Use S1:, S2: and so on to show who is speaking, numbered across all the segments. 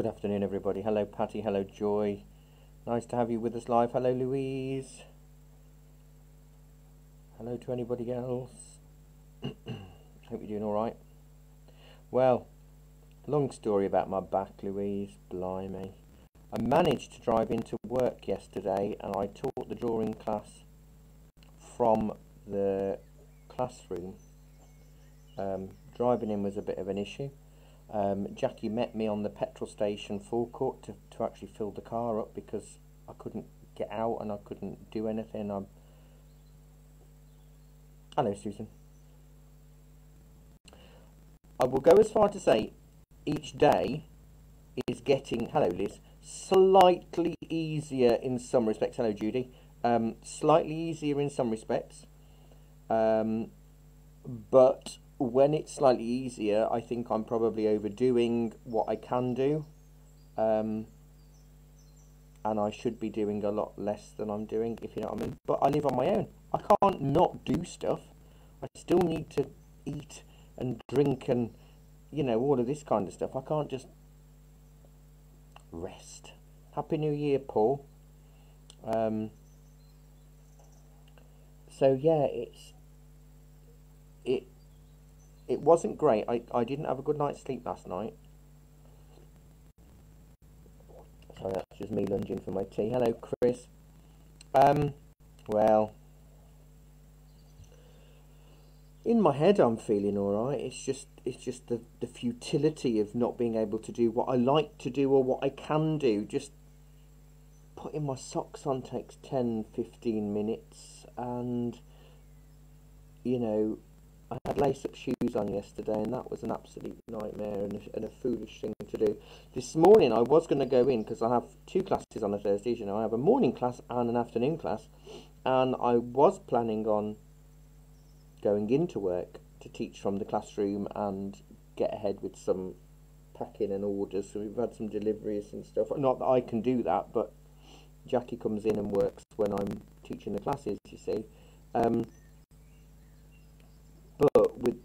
S1: Good afternoon, everybody. Hello, Patty. Hello, Joy. Nice to have you with us live. Hello, Louise. Hello to anybody else. Hope you're doing all right. Well, long story about my back, Louise. Blimey. I managed to drive into work yesterday and I taught the drawing class from the classroom. Um, driving in was a bit of an issue. Um, Jackie met me on the petrol station forecourt to, to actually fill the car up because I couldn't get out and I couldn't do anything. I'm... Hello, Susan. I will go as far to say each day is getting, hello Liz, slightly easier in some respects. Hello, Judy. Um, slightly easier in some respects. Um, but when it's slightly easier, I think I'm probably overdoing what I can do. Um, and I should be doing a lot less than I'm doing, if you know what I mean. But I live on my own. I can't not do stuff. I still need to eat and drink and, you know, all of this kind of stuff. I can't just rest. Happy New Year, Paul. Um, so yeah, it's it it wasn't great. I, I didn't have a good night's sleep last night. So that's just me lunging for my tea. Hello, Chris. Um, well, in my head I'm feeling alright. It's just it's just the, the futility of not being able to do what I like to do or what I can do. Just putting my socks on takes 10, 15 minutes and you know I had lace-up shoes on yesterday, and that was an absolute nightmare and a, and a foolish thing to do. This morning, I was going to go in because I have two classes on a Thursday. You know, I have a morning class and an afternoon class, and I was planning on going into work to teach from the classroom and get ahead with some packing and orders. So we've had some deliveries and stuff. Not that I can do that, but Jackie comes in and works when I'm teaching the classes. You see. Um, but with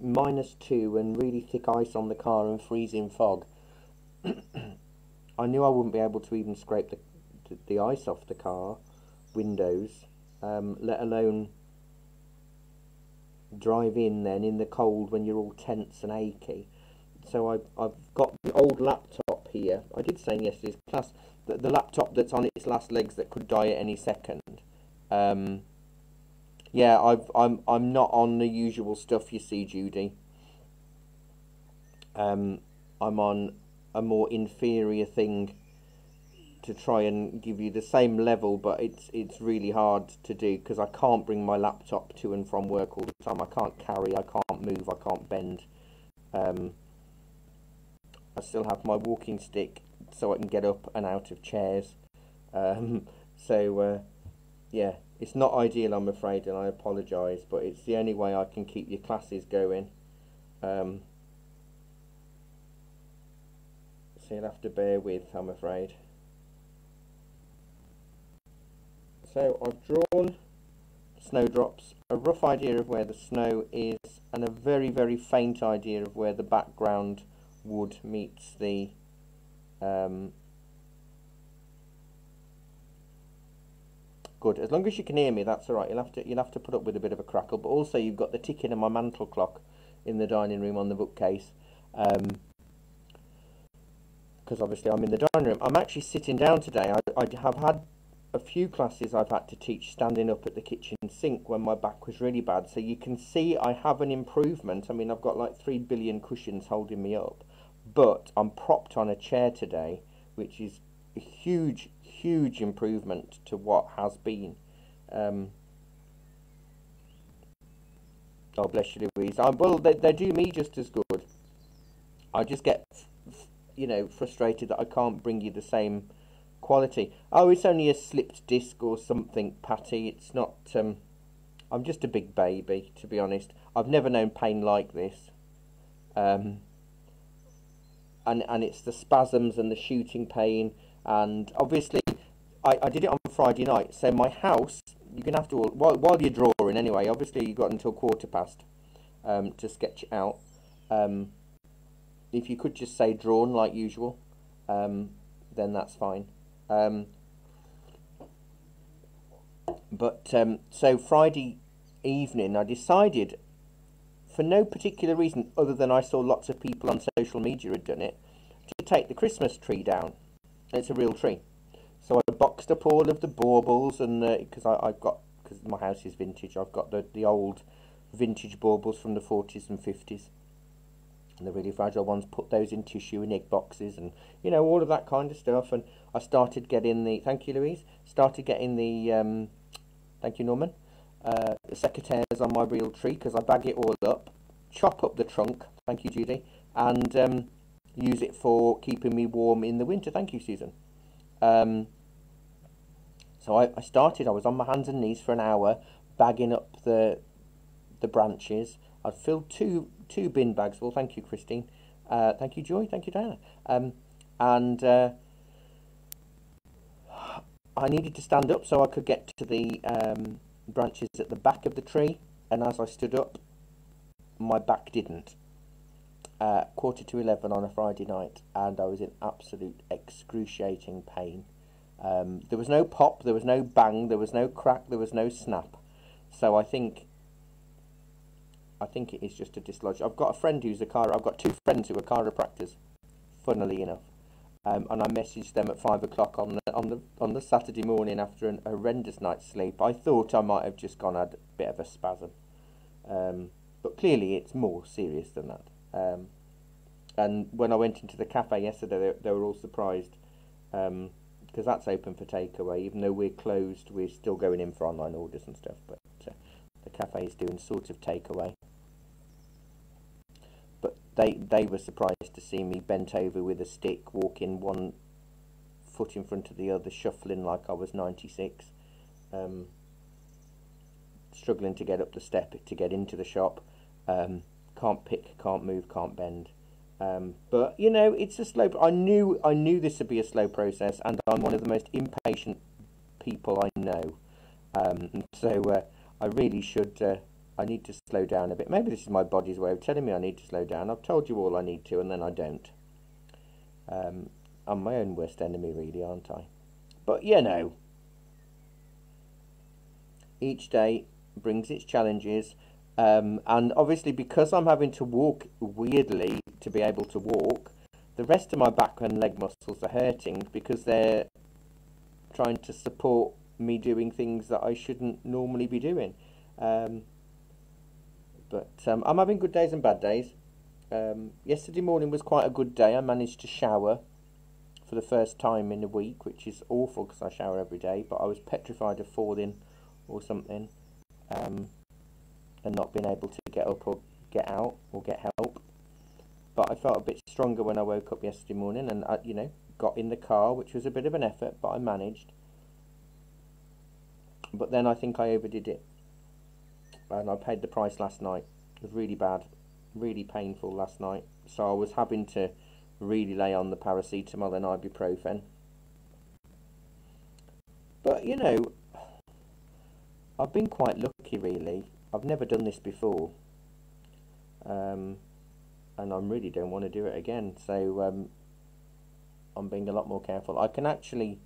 S1: minus two and really thick ice on the car and freezing fog, I knew I wouldn't be able to even scrape the, the, ice off the car windows, um, let alone drive in then in the cold when you're all tense and achy. So I've, I've got the old laptop here. I did say in yesterday's class that the laptop that's on its last legs that could die at any second. Um, yeah, I've, I'm I'm not on the usual stuff you see, Judy. Um, I'm on a more inferior thing to try and give you the same level, but it's it's really hard to do because I can't bring my laptop to and from work all the time. I can't carry, I can't move, I can't bend. Um, I still have my walking stick so I can get up and out of chairs. Um, so uh, yeah, it's not ideal, I'm afraid, and I apologise, but it's the only way I can keep your classes going. Um, so you'll have to bear with, I'm afraid. So I've drawn snowdrops, a rough idea of where the snow is, and a very, very faint idea of where the background wood meets the um, Good. As long as you can hear me, that's all right. You'll have to you'll have to put up with a bit of a crackle. But also, you've got the ticking of my mantel clock in the dining room on the bookcase. Because um, obviously I'm in the dining room. I'm actually sitting down today. I, I have had a few classes I've had to teach standing up at the kitchen sink when my back was really bad. So you can see I have an improvement. I mean, I've got like three billion cushions holding me up, but I'm propped on a chair today, which is a huge huge improvement to what has been. Um, oh, bless you, Louise. I, well, they, they do me just as good. I just get, you know, frustrated that I can't bring you the same quality. Oh, it's only a slipped disc or something, Patty. It's not. Um, I'm just a big baby, to be honest. I've never known pain like this. Um, and and it's the spasms and the shooting pain, and obviously I, I did it on Friday night. So my house, going to have to, while, while you're drawing anyway, obviously you've got until quarter past um, to sketch it out. Um, if you could just say drawn like usual. um, then that's fine. Um, but um, so Friday evening, I decided, for no particular reason other than I saw lots of people on social media had done it, to take the Christmas tree down. It's a real tree. So I boxed up all of the baubles, and because uh, I've got, because my house is vintage, I've got the, the old vintage baubles from the 40s and 50s. And the really fragile ones, put those in tissue and egg boxes, and you know all of that kind of stuff. And I started getting the thank you, Louise. Started getting the um, thank you, Norman. Uh, the secateurs on my real tree because I bag it all up, chop up the trunk. Thank you, Judy, and um, use it for keeping me warm in the winter. Thank you, Susan. Um, so I, I started. I was on my hands and knees for an hour, bagging up the the branches. I'd filled two two bin bags. Well, thank you, Christine. Uh, thank you, Joy. Thank you, Diana. Um, and uh, I needed to stand up so I could get to the um, branches at the back of the tree. And as I stood up, my back didn't. Uh, quarter to eleven on a Friday night, and I was in absolute excruciating pain. Um, there was no pop, there was no bang, there was no crack, there was no snap. So I think I think it is just a dislodge. I've got a friend who's a chiropractor. I've got two friends who are chiropractors. Funnily enough, um, and I messaged them at five o'clock on the on the on the Saturday morning after an horrendous night's sleep. I thought I might have just gone had a bit of a spasm, um, but clearly it's more serious than that. Um, and when I went into the cafe yesterday, they, they were all surprised because that's open for takeaway. Even though we're closed, we're still going in for online orders and stuff. But uh, the cafe is doing sort of takeaway But they they were surprised to see me bent over with a stick, walking one foot in front of the other, shuffling like I was 96, um, struggling to get up the step to get into the shop. Um, can't pick, can't move, can't bend. Um, but you know, it's a slow. I knew I knew this would be a slow process, and I'm one of the most impatient people I know. Um, so uh, I really should uh, I need to slow down a bit. Maybe this is my body's way of telling me I need to slow down. I've told you all I need to, and then I don't. Um, I'm my own worst enemy, really, aren't I? But you know, each day brings its challenges. Um, and obviously, because I'm having to walk weirdly to be able to walk, the rest of my back and leg muscles are hurting because they're trying to support me doing things that I shouldn't normally be doing. Um, but um, I'm having good days and bad days. Um, yesterday morning was quite a good day. I managed to shower for the first time in a week, which is awful because I shower every day. But I was petrified of falling or something, um, and not being able to get up or get out or get help. But I felt a bit stronger when I woke up yesterday morning, and I, you know, got in the car, which was a bit of an effort, but I managed. But then I think I overdid it and I paid the price last night. It was really bad, really painful last night. So I was having to really lay on the paracetamol and ibuprofen. But you know, I've been quite lucky really. I've never done this before. Um, and I really don't want to do it again. So um, I'm being a lot more careful. I can actually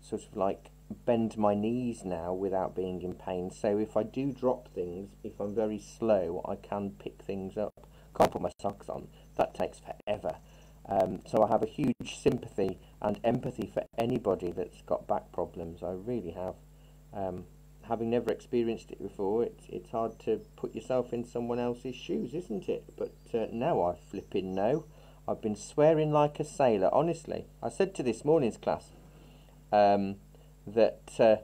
S1: sort of like bend my knees now without being in pain. So if I do drop things, if I'm very slow, I can pick things up. Can't put my socks on. That takes forever. Um, so I have a huge sympathy and empathy for anybody that's got back problems. I really have. Um, having never experienced it before, it's it's hard to put yourself in someone else's shoes, isn't it? But uh, now I flipping know. I've been swearing like a sailor. Honestly, I said to this morning's class. Um, that uh,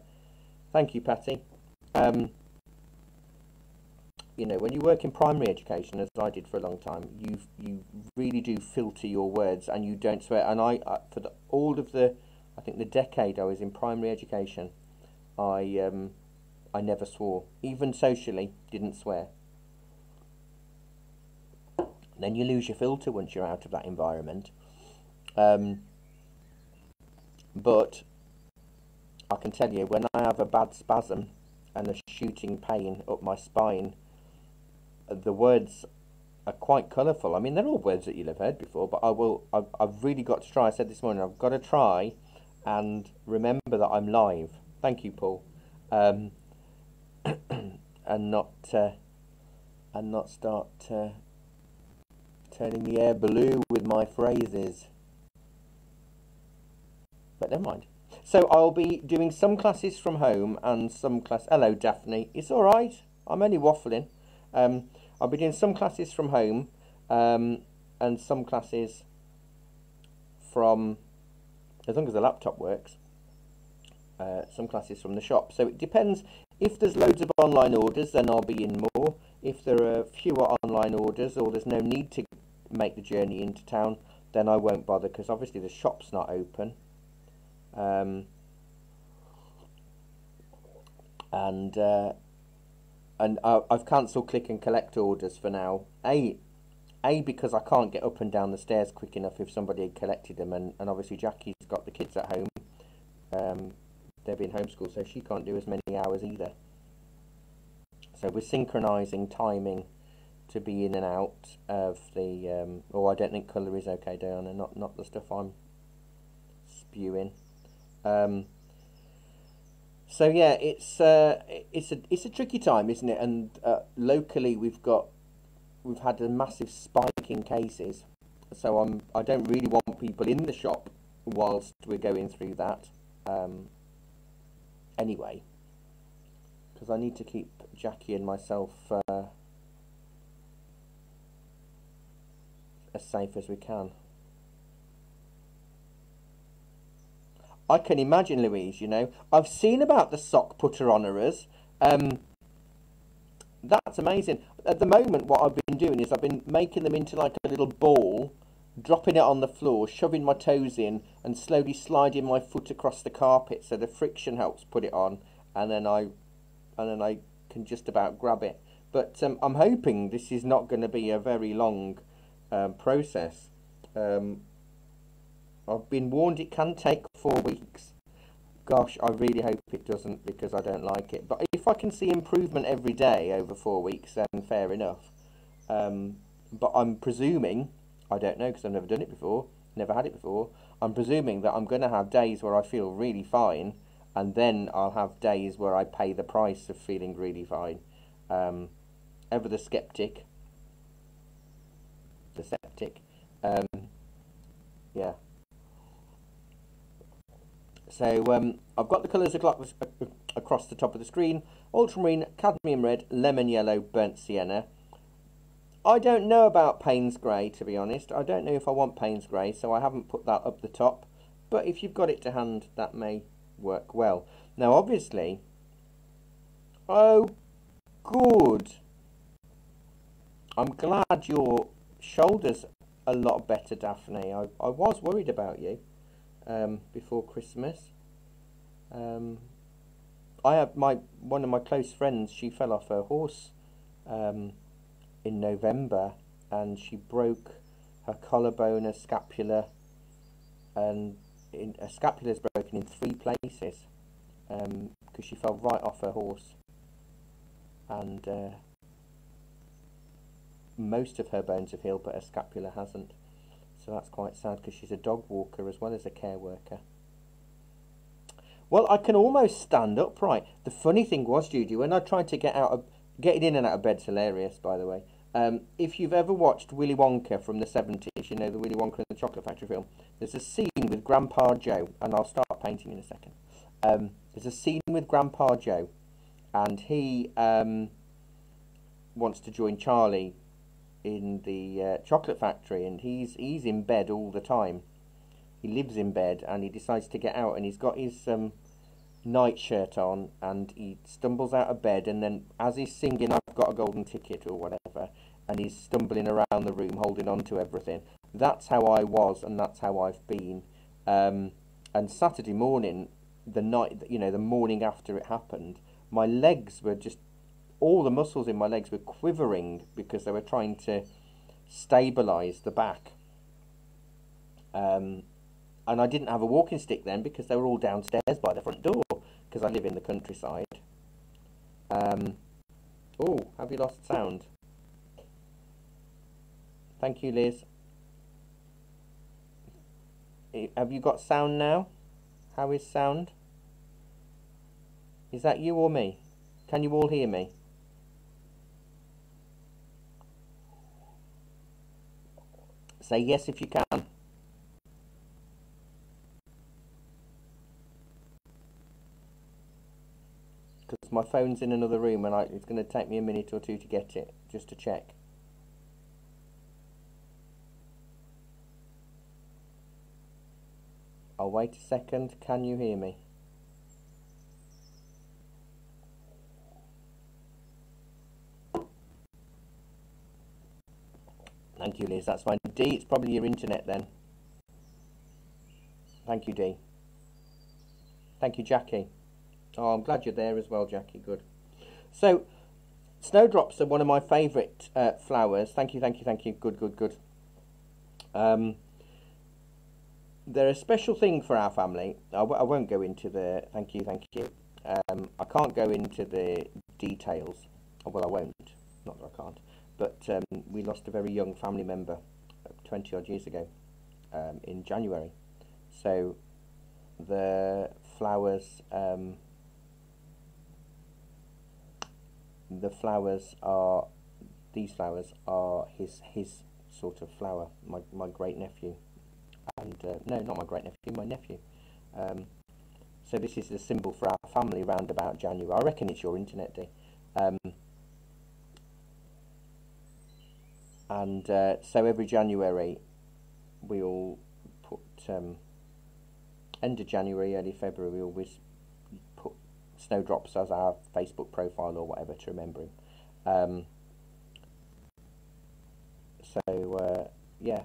S1: thank you, Patty. Um, you know, when you work in primary education, as I did for a long time, you you really do filter your words and you don't swear. And I, I for the, all of the, I think the decade I was in primary education, I um, I never swore, even socially, didn't swear. then you lose your filter once you're out of that environment. Um, but I can tell you when I have a bad spasm and a shooting pain up my spine, the words are quite colourful. I mean, they're all words that you'll have heard before, but I will. I've, I've really got to try. I said this morning, I've got to try and remember that I'm live. Thank you, Paul, um, and not uh, and not start uh, turning the air blue with my phrases. But never mind. So I'll be doing some classes from home and some class. Hello, Daphne. It's all right. I'm only waffling. Um, I'll be doing some classes from home um, and some classes from, as long as the laptop works, uh, some classes from the shop. So it depends. If there's loads of online orders, then I'll be in more. If there are fewer online orders or there's no need to make the journey into town, then I won't bother because obviously the shop's not open. Um, and uh, and uh, I've cancelled click and collect orders for now. A, a because I can't get up and down the stairs quick enough if somebody had collected them, and, and obviously Jackie's got the kids at home. Um, they're being homeschooled, so she can't do as many hours either. So we're synchronising timing to be in and out of the. Um, oh, I don't think colour is okay, Diana. Not not the stuff I'm spewing. Um, so yeah, it's uh, it's a it's a tricky time, isn't it? And uh, locally, we've got we've had a massive spike in cases. So I'm I don't really want people in the shop whilst we're going through that. Um, anyway, because I need to keep Jackie and myself uh, as safe as we can. I can imagine, Louise, you know. I've seen about the sock putter honourers. Um, that's amazing. At the moment, what I've been doing is I've been making them into like a little ball, dropping it on the floor, shoving my toes in, and slowly sliding my foot across the carpet so the friction helps put it on, and then I, and then I can just about grab it. But um, I'm hoping this is not going to be a very long um, process. Um, I've been warned it can take four weeks. Gosh, I really hope it doesn't because I don't like it. But if I can see improvement every day over four weeks, then fair enough. Um, but I'm presuming, I don't know because I've never done it before, never had it before. I'm presuming that I'm going to have days where I feel really fine, and then I'll have days where I pay the price of feeling really fine. Um, ever the skeptic, the septic. Um, yeah. So um, I've got the colours across the top of the screen. Ultramarine, cadmium red, lemon yellow, burnt sienna. I don't know about Payne's Grey, to be honest. I don't know if I want Payne's Grey, so I haven't put that up the top. But if you've got it to hand, that may work well. Now, obviously... Oh, good. I'm glad your shoulder's a lot better, Daphne. I, I was worried about you um, before Christmas. Um, I have my one of my close friends. She fell off her horse um, in November, and she broke her collarbone, her scapula, and in, her scapula is broken in three places because um, she fell right off her horse, and uh, most of her bones have healed, but her scapula hasn't. So that's quite sad because she's a dog walker as well as a care worker. Well, I can almost stand upright. The funny thing was, Judy, when I tried to get out of getting in and out of bed's hilarious, by the way. Um, if you've ever watched Willy Wonka from the 70s, you know the Willy Wonka and the Chocolate Factory film, there's a scene with Grandpa Joe, and I'll start painting in a second. Um, there's a scene with Grandpa Joe, and he um, wants to join Charlie in the uh, chocolate factory, and he's he's in bed all the time. He lives in bed, and he decides to get out, and he's got his um, nightshirt on, and he stumbles out of bed, and then as he's singing, "I've got a golden ticket" or whatever, and he's stumbling around the room, holding on to everything. That's how I was, and that's how I've been. Um, and Saturday morning, the night, you know, the morning after it happened, my legs were just all the muscles in my legs were quivering because they were trying to stabilize the back. Um, and I didn't have a walking stick then because they were all downstairs by the front door because I live in the countryside. Um, oh, have you lost sound? Thank you, Liz. Have you got sound now? How is sound? Is that you or me? Can you all hear me? Say yes if you can. Because my phone's in another room and I, it's going to take me a minute or two to get it, just to check. I'll wait a second. Can you hear me? Thank you, Liz. That's fine. D, it's probably your internet then. Thank you, D. Thank you, Jackie. Oh, I'm glad you're there as well, Jackie. Good. So, snowdrops are one of my favourite uh, flowers. Thank you, thank you, thank you. Good, good, good. Um, they're a special thing for our family. I w- I won't go into the. Thank you, thank you. Um, I can't go into the details. Well, I won't. Not that I can't. But um, we lost a very young family member 20 odd years ago um, in January. So the flowers. Um, the flowers are these flowers are his his sort of flower my my great nephew. And uh, no not my great nephew my nephew. Um, so this is the symbol for our family round about January. I reckon it's your internet day um, and uh, so every January we all put um, end of January early February we always put snowdrops as our Facebook profile or whatever to remember him um, so uh, yeah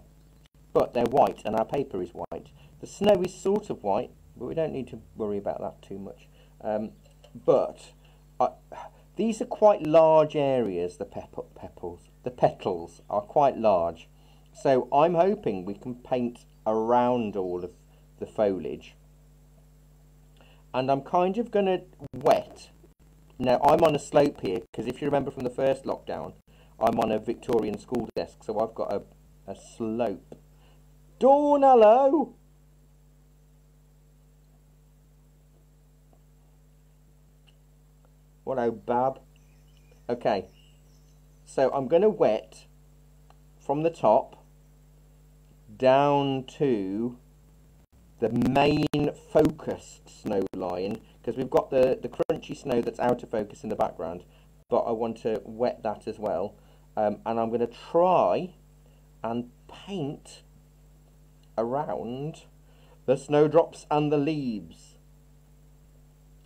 S1: but they're white and our paper is white the snow is sort of white but we don't need to worry about that too much um, but uh, these are quite large areas the pep- the petals are quite large. So I'm hoping we can paint around all of the foliage. And I'm kind of going to wet. Now I'm on a slope here because if you remember from the first lockdown, I'm on a Victorian school desk, so I've got a, a slope. Dawn, hello! Hello, Bab. Okay, so I'm going to wet from the top down to the main focused snow line because we've got the, the crunchy snow that's out of focus in the background but I want to wet that as well um, and I'm going to try and paint around the snowdrops and the leaves.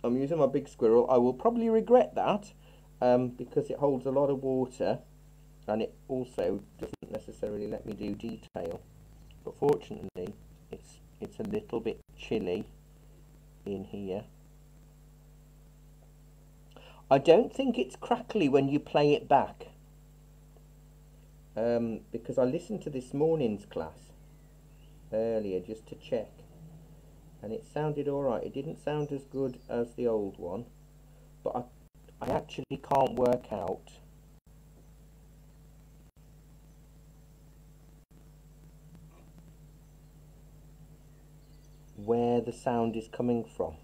S1: I'm using my big squirrel. I will probably regret that um, because it holds a lot of water and it also doesn't necessarily let me do detail but fortunately it's it's a little bit chilly in here. I don't think it's crackly when you play it back um, because I listened to this morning's class earlier just to check and it sounded alright it didn't sound as good as the old one but I I actually can't work out where the sound is coming from.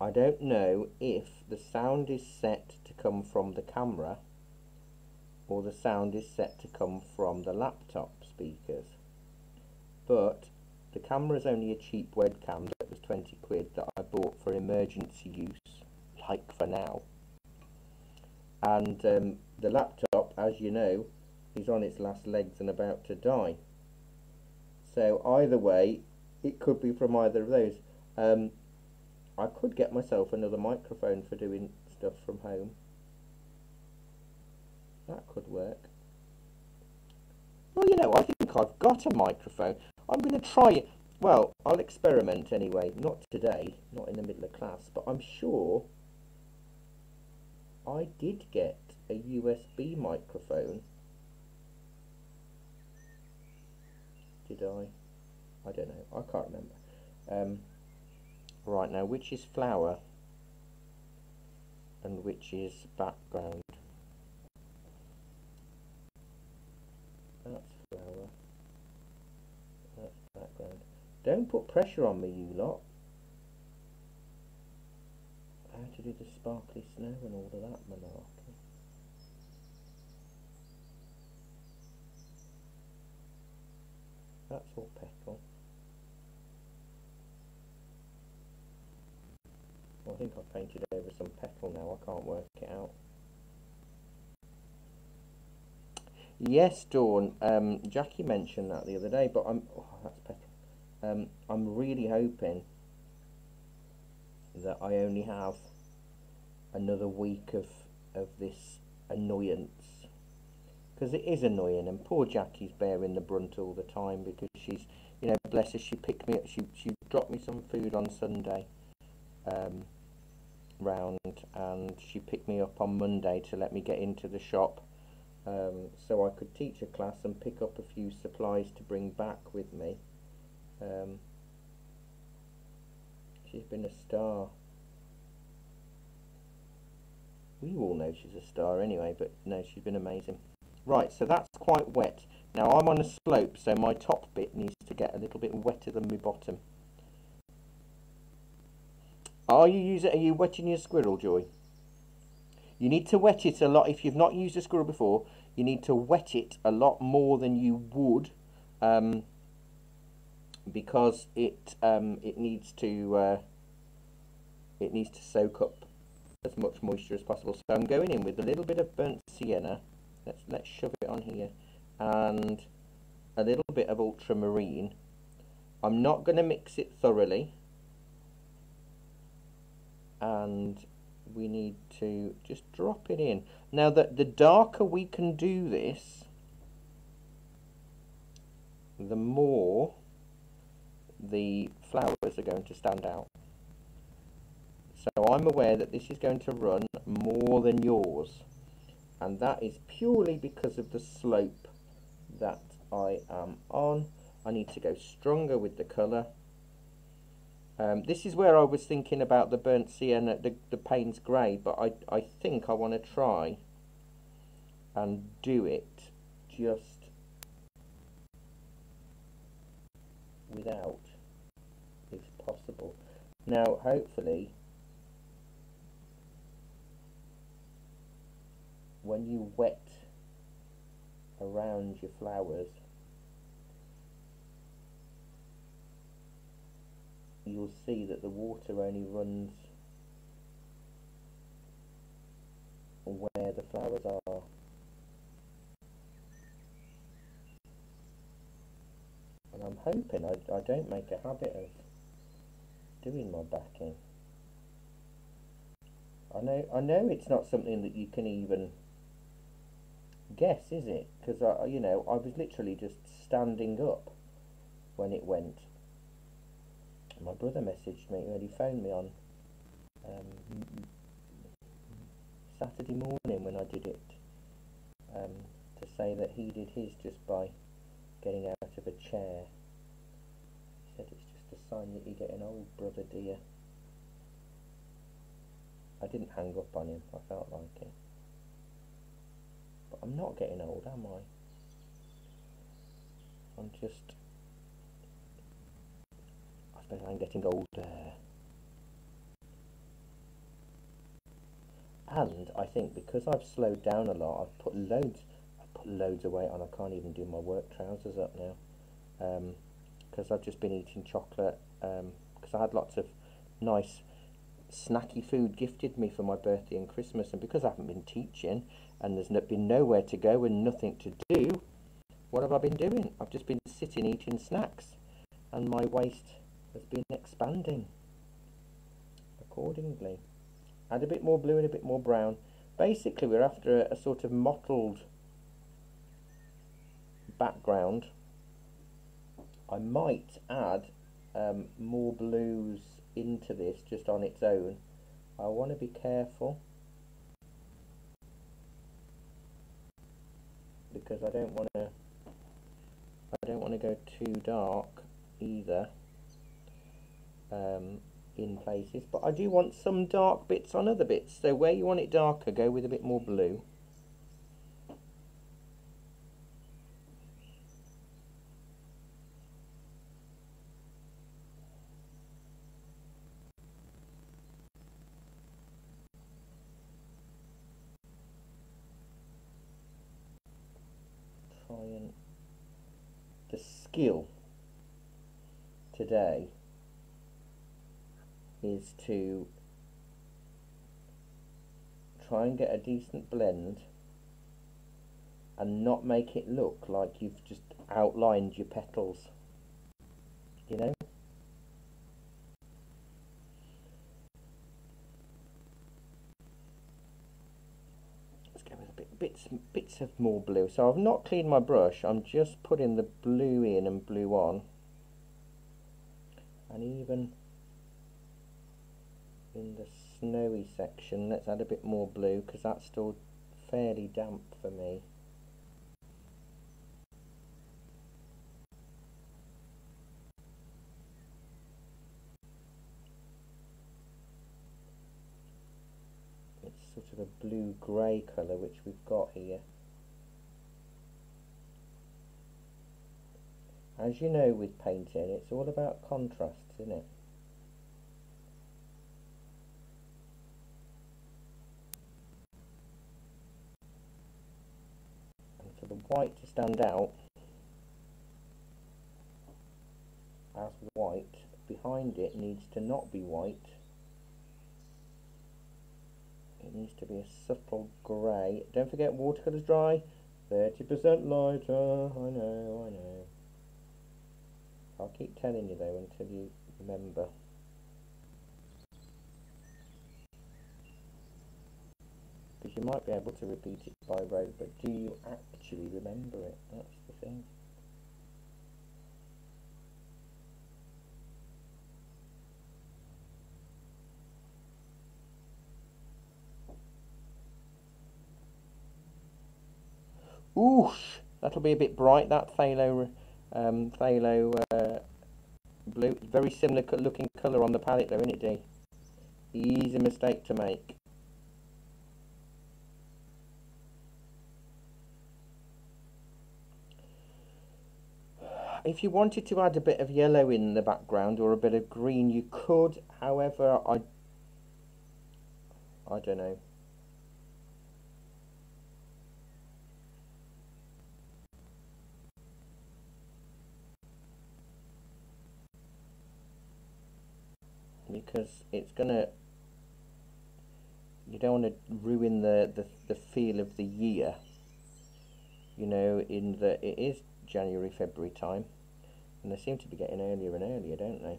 S1: I don't know if the sound is set to come from the camera or the sound is set to come from the laptop speakers. But the camera is only a cheap webcam that was 20 quid that I bought for emergency use, like for now and um, the laptop as you know is on its last legs and about to die so either way it could be from either of those. Um, I could get myself another microphone for doing stuff from home. That could work. Well you know I think I've got a microphone. I'm going to try it. Well I'll experiment anyway. Not today. Not in the middle of class. But I'm sure I did get a USB microphone. Did I? I don't know. I can't remember. Um, right now, which is flower and which is background? That's flower. That's background. Don't put pressure on me, you lot. How to do the sparkly snow and all of that malarkey. That's all. I think I've painted over some petal now, I can't work it out. Yes, Dawn. Um, Jackie mentioned that the other day, but I'm oh, that's petal. Um, I'm really hoping that I only have another week of of this annoyance because it is annoying and poor Jackie's bearing the brunt all the time because she's you know bless her she picked me up she she dropped me some food on Sunday um, round and she picked me up on Monday to let me get into the shop um, so I could teach a class and pick up a few supplies to bring back with me um, she's been a star we all know she's a star anyway, but no, she's been amazing. Right, so that's quite wet. Now I'm on a slope, so my top bit needs to get a little bit wetter than my bottom. Are you using? Are you wetting your squirrel, Joy? You need to wet it a lot. If you've not used a squirrel before, you need to wet it a lot more than you would, um, because it um, it needs to uh, it needs to soak up as much moisture as possible. So I'm going in with a little bit of burnt sienna. Let's let's shove it on here, and a little bit of ultramarine. I'm not going to mix it thoroughly, and we need to just drop it in. Now that the darker we can do this, the more the flowers are going to stand out. So I'm aware that this is going to run more than yours. And that is purely because of the slope that I am on. I need to go stronger with the colour. Um, this is where I was thinking about the burnt sienna, the, the Payne's Grey, but I, I think I want to try and do it just without, if possible. Now, hopefully, when you wet around your flowers you'll see that the water only runs where the flowers are and I'm hoping I, I don't make a habit of doing my backing I know I know it's not something that you can even guess, is it? Because I, you know, I was literally just standing up when it went. My brother messaged me when he phoned me on um, Saturday morning when I did it um, to say that he did his just by getting out of a chair. He said it's just a sign that you're getting old, brother dear. I didn't hang up on him, I felt like it. But I'm not getting old, am I? I'm just... I'm getting older. And I think because I've slowed down a lot, I've put loads, I've put loads of weight on. I can't even do my work trousers up now, because um, I've just been eating chocolate. Because um, I had lots of nice snacky food gifted me for my birthday and Christmas, and because I haven't been teaching, and there's been nowhere to go and nothing to do, what have I been doing? I've just been sitting eating snacks and my waist has been expanding accordingly. Add a bit more blue and a bit more brown. Basically we're after a, a sort of mottled background. I might add um, more blues into this just on its own. I want to be careful because I don't want to I don't want to go too dark either um, in places but I do want some dark bits on other bits. So where you want it darker go with a bit more blue. Try and the skill today is to try and get a decent blend and not make it look like you've just outlined your petals you know? Let's go with a bit bits bits of more blue. So I've not cleaned my brush. I'm just putting the blue in and blue on. And even in the snowy section. Let's add a bit more blue because that's still fairly damp for me. It's sort of a blue grey colour which we've got here. As you know with painting it's all about contrasts isn't it for the white to stand out as white. Behind it needs to not be white. It needs to be a subtle grey. Don't forget watercolours dry. 30% lighter. I know I know. I'll keep telling you though until you remember because you might be able to repeat it by rote but do you actually remember it? That's the thing. Oosh, that'll be a bit bright that phthalo, um, phthalo uh, blue. Very similar looking colour on the palette though isn't it D easy mistake to make if you wanted to add a bit of yellow in the background or a bit of green you could. However I I don't know. Because it's gonna you don't want to ruin the, the the feel of the year you know in the it is January February time and they seem to be getting earlier and earlier don't they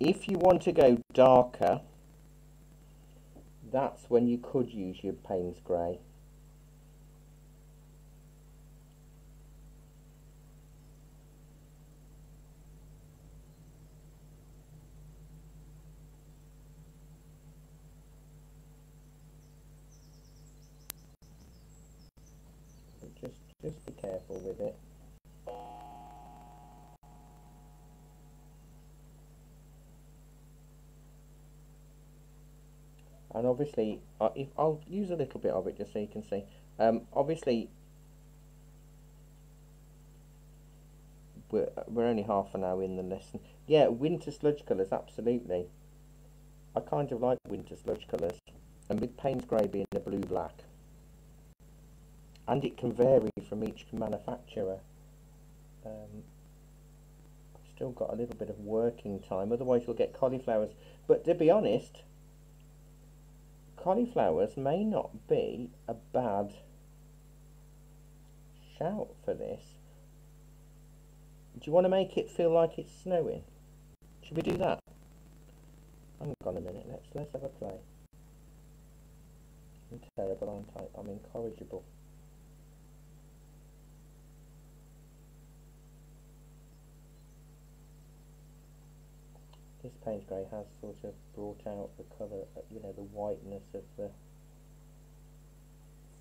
S1: if you want to go darker that's when you could use your Payne's Grey. Just, just be careful with it. and obviously uh, if I'll use a little bit of it just so you can see. Um, obviously we're, we're only half an hour in the lesson. Yeah winter sludge colours absolutely. I kind of like winter sludge colours and with Payne's Grey being a blue black. And it can vary from each manufacturer. Um, still got a little bit of working time otherwise you'll get cauliflowers. But to be honest cauliflowers may not be a bad shout for this. Do you want to make it feel like it's snowing? Should we do that? Hang on a minute, let's let's have a play. I'm terrible, aren't I? I'm incorrigible. This Payne's Grey has sort of brought out the colour, uh, you know, the whiteness of the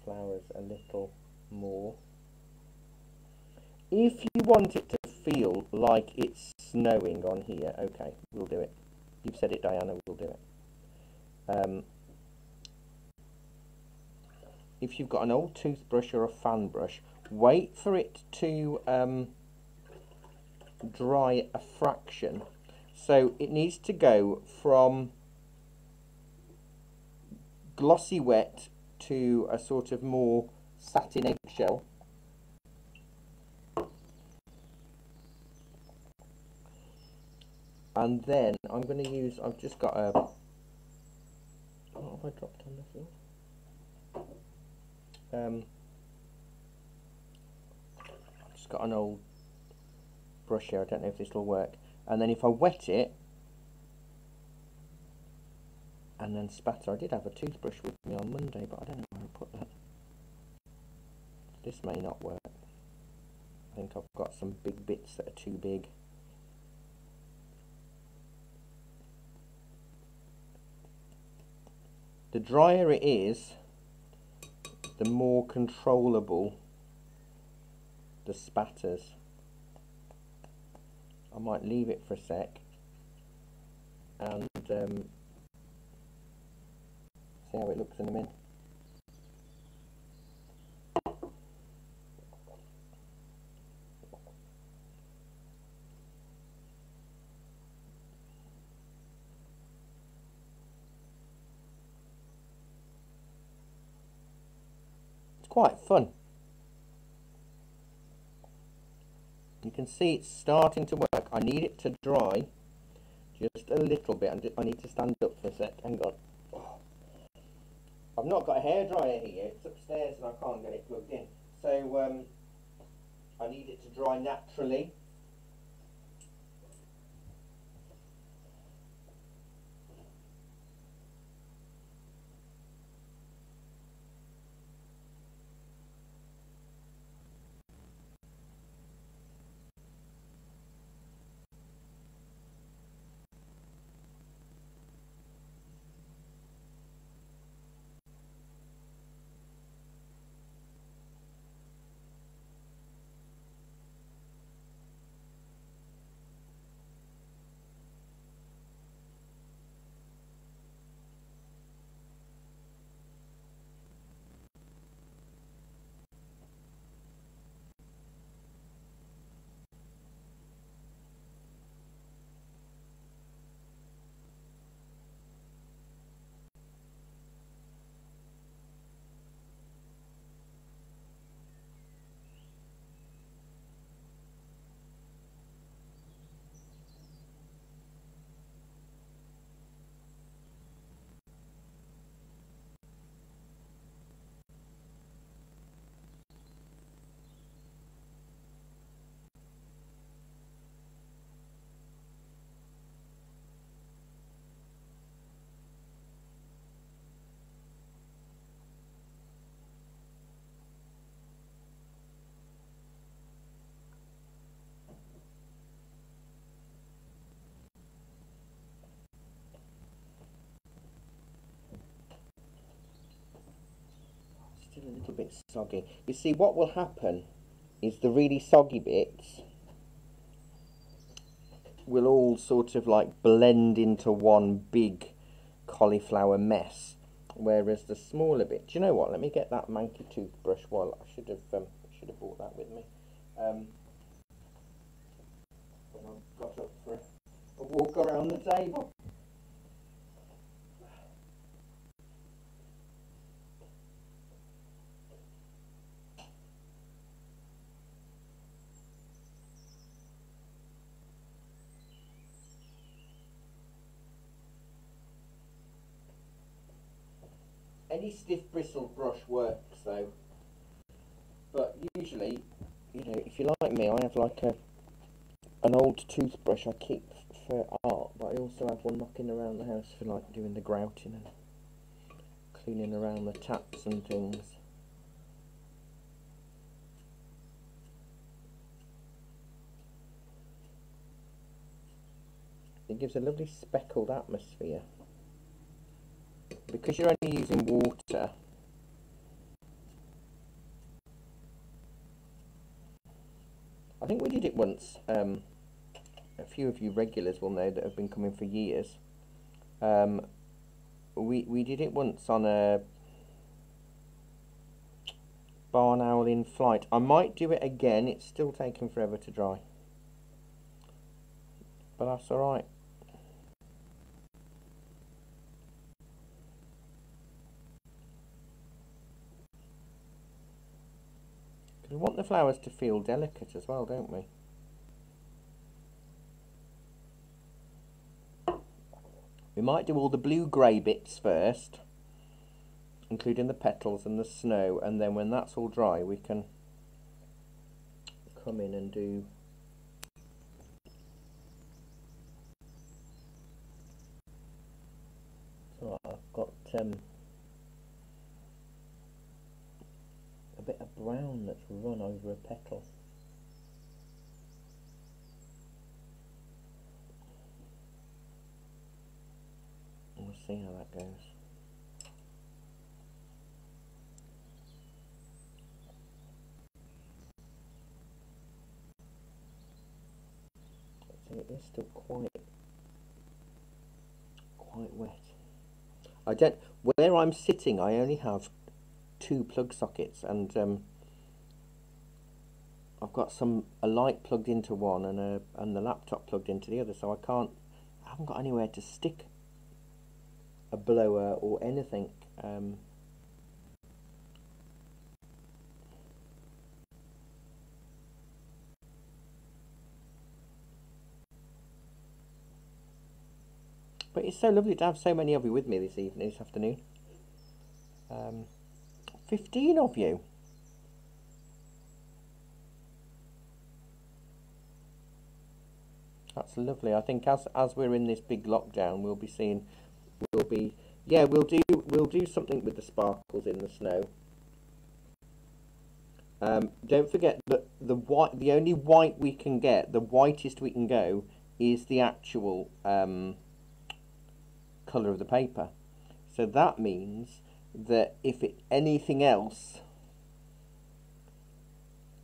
S1: flowers a little more. If you want it to feel like it's snowing on here, okay, we'll do it. You've said it, Diana, we'll do it. Um, if you've got an old toothbrush or a fan brush, wait for it to um, dry a fraction So it needs to go from glossy wet to a sort of more satin eggshell. And then I'm going to use, I've just got a, what have I dropped on the floor? Um, I've just got an old brush here, I don't know if this will work. And then if I wet it, and then spatter, I did have a toothbrush with me on Monday, but I don't know where I put that. This may not work. I think I've got some big bits that are too big. The drier it is, the more controllable the spatters. I might leave it for a sec and um, see how it looks in a minute. It's quite fun. Can see it's starting to work. I need it to dry just a little bit. I need to stand up for a sec. Hang on. I've not got a hairdryer here. It's upstairs and I can't get it plugged in. So um, I need it to dry naturally. still a little bit soggy. You see, what will happen is the really soggy bits will all sort of like blend into one big cauliflower mess. Whereas the smaller bit, do you know what? Let me get that manky toothbrush. while I should have um, should have brought that with me. Um, when I got up for a walk around the table. Stiff bristle brush works though. But usually, you know, if you're like me, I have like a an old toothbrush I keep for art, but I also have one knocking around the house for like doing the grouting and cleaning around the taps and things. It gives a lovely speckled atmosphere because you're only using water. I think we did it once um, a few of you regulars will know that have been coming for years. Um, we, we did it once on a barn owl in flight. I might do it again. It's still taking forever to dry. But that's alright We want the flowers to feel delicate as well, don't we? We might do all the blue-grey bits first, including the petals and the snow, and then when that's all dry we can come in and do so I've got um, a bit of brown that's run over a petal we'll see how that goes it is still quite quite wet. I don't where I'm sitting I only have two plug sockets and um, I've got some a light plugged into one and a and the laptop plugged into the other so I can't I haven't got anywhere to stick a blower or anything um, But it's so lovely to have so many of you with me this evening, this afternoon. Um, 15 of you. That's lovely. I think as as we're in this big lockdown, we'll be seeing, we'll be, yeah, we'll do we'll do something with the sparkles in the snow. Um, don't forget that the white, the only white we can get, the whitest we can go, is the actual um, colour of the paper. So that means that if it, anything else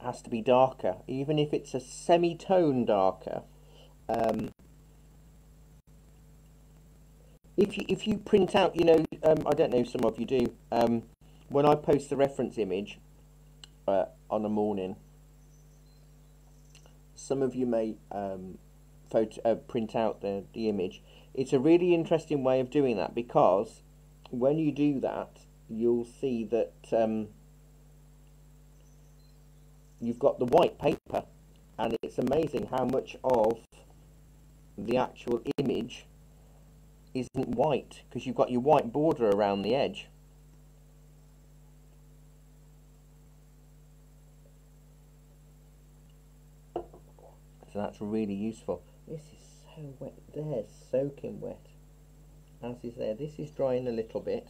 S1: has to be darker, even if it's a semitone darker. Um, if you if you print out, you know, um, I don't know, some of you do. Um, when I post the reference image uh, on a morning, some of you may um, photo uh, print out the the image it's a really interesting way of doing that because when you do that, you'll see that um, you've got the white paper and it's amazing how much of the actual image isn't white because you've got your white border around the edge. So that's really useful. This is so wet there, soaking wet. As is there. This is drying a little bit.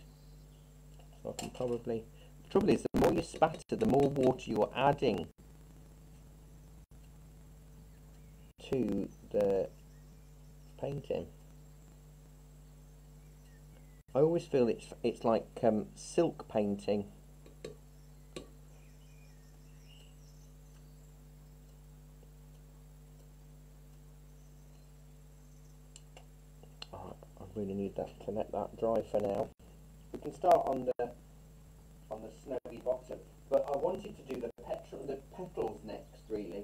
S1: So I can probably... The trouble is, the more you spatter, the more water you're adding to the painting. I always feel it's it's like um, silk painting Oh, I really need that to let that dry for now. We can start on the on the snowy bottom, but I wanted to do the the petals next really.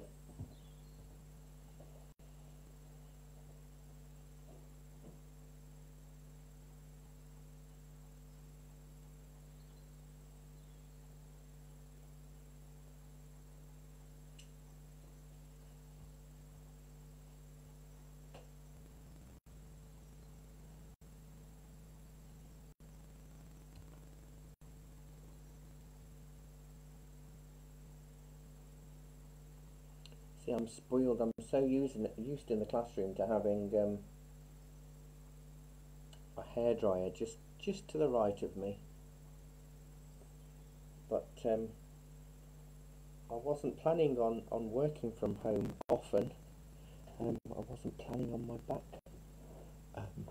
S1: See, I'm spoiled. I'm so using used in the classroom to having um, a hairdryer just just to the right of me. But um, I wasn't planning on, on working from home often. Um, I wasn't planning on my back um,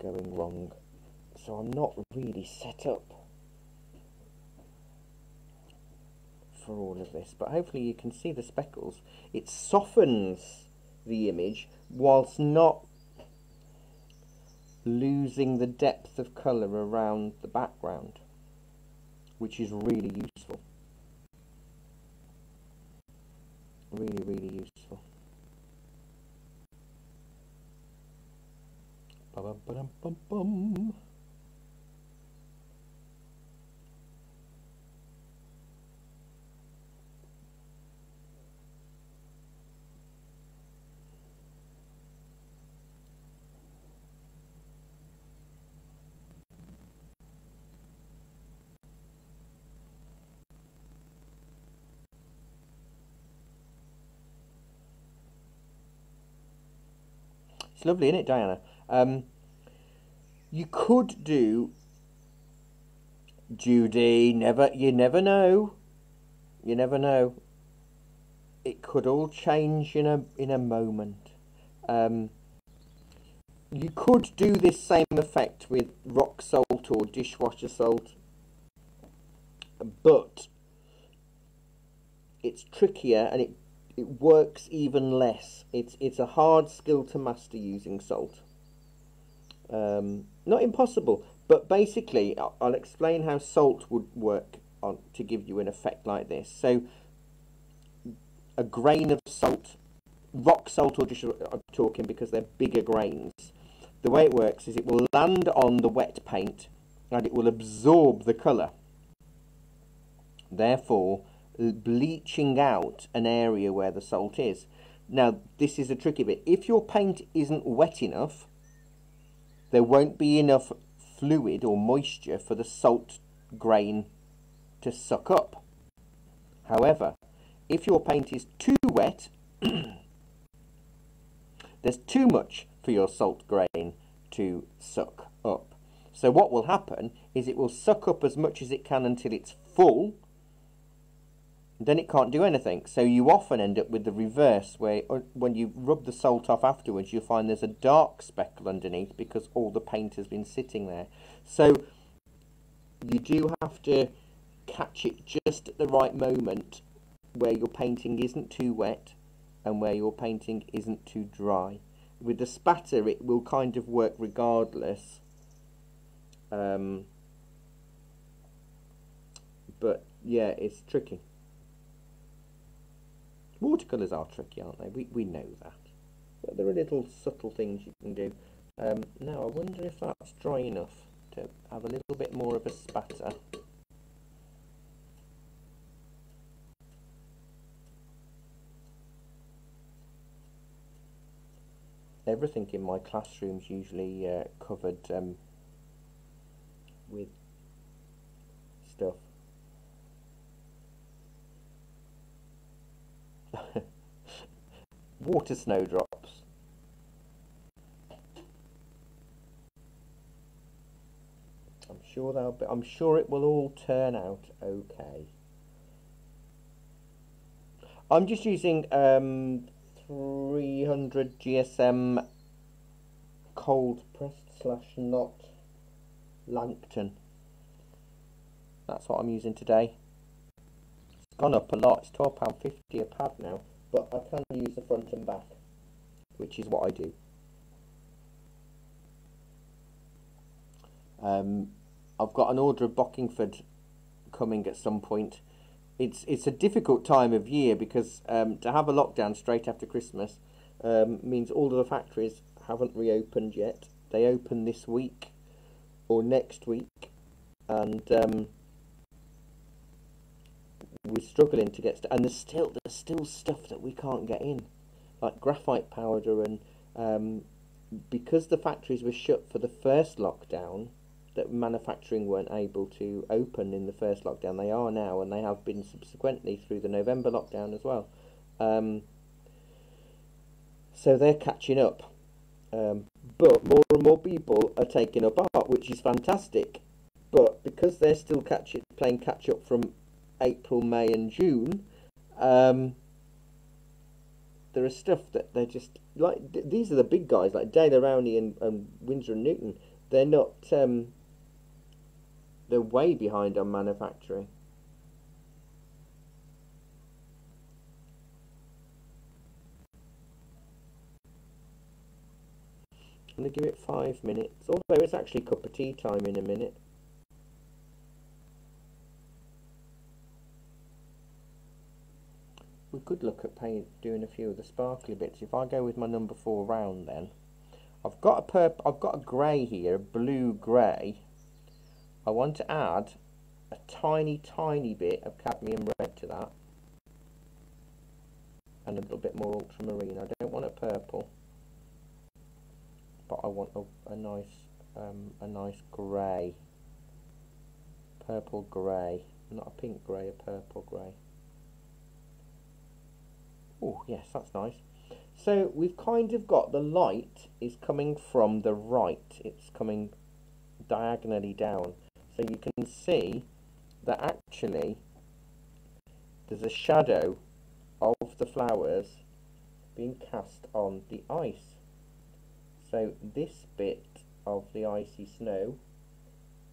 S1: going wrong. So I'm not really set up for all of this, but hopefully you can see the speckles. It softens the image whilst not losing the depth of colour around the background, which is really useful. Really, really useful. Ba -bum -ba lovely, isn't it, Diana? Um, you could do Judy. Never, you never know. You never know. It could all change in a in a moment. Um, you could do this same effect with rock salt or dishwasher salt, but it's trickier and it it works even less. It's it's a hard skill to master using salt. Um, not impossible, but basically, I'll, I'll explain how salt would work on to give you an effect like this. So, a grain of salt, rock salt, or just I'm talking because they're bigger grains. The way it works is it will land on the wet paint and it will absorb the colour. Therefore, bleaching out an area where the salt is. Now, this is a tricky bit. If your paint isn't wet enough, there won't be enough fluid or moisture for the salt grain to suck up. However, if your paint is too wet, there's too much for your salt grain to suck up. So what will happen is it will suck up as much as it can until it's full then it can't do anything. So you often end up with the reverse, where uh, when you rub the salt off afterwards, you find there's a dark speckle underneath because all the paint has been sitting there. So you do have to catch it just at the right moment where your painting isn't too wet and where your painting isn't too dry. With the spatter, it will kind of work regardless. Um, but yeah, it's tricky. Watercolours are tricky, aren't they? We, we know that. But there are little subtle things you can do. Um, now, I wonder if that's dry enough to have a little bit more of a spatter. Everything in my classroom's usually uh, covered um, with stuff. water snowdrops. I'm sure they'll be, I'm sure it will all turn out okay. I'm just using um, 300 GSM cold pressed slash not Langton. That's what I'm using today. Gone up a lot. It's £12.50 a pad now but I can use the front and back which is what I do. Um, I've got an order of Bockingford coming at some point. It's it's a difficult time of year because um, to have a lockdown straight after Christmas um, means all of the factories haven't reopened yet. They open this week or next week and um, we're struggling to get, st- and there's still there's still stuff that we can't get in, like graphite powder, and um, because the factories were shut for the first lockdown, that manufacturing weren't able to open in the first lockdown. They are now, and they have been subsequently through the November lockdown as well. Um, so they're catching up. Um, but more and more people are taking up art, which is fantastic. But because they're still catch playing catch up from April, May, and June, um, there is stuff that they're just like. These are the big guys like Daler-Rowney and, and Winsor and Newton. They're not. Um, they're way behind on manufacturing. I'm going to give it five minutes, although it's actually cup of tea time in a minute. We could look at paint, doing a few of the sparkly bits. If I go with my number four round then, I've got a purple, I've got a grey here, a blue grey. I want to add a tiny, tiny bit of cadmium red to that. And a little bit more ultramarine. I don't want a purple. But I want a, a nice, um, a nice grey. Purple grey. Not a pink grey, a purple grey. Oh, yes, that's nice. So we've kind of got the light is coming from the right. It's coming diagonally down. So you can see that actually there's a shadow of the flowers being cast on the ice. So this bit of the icy snow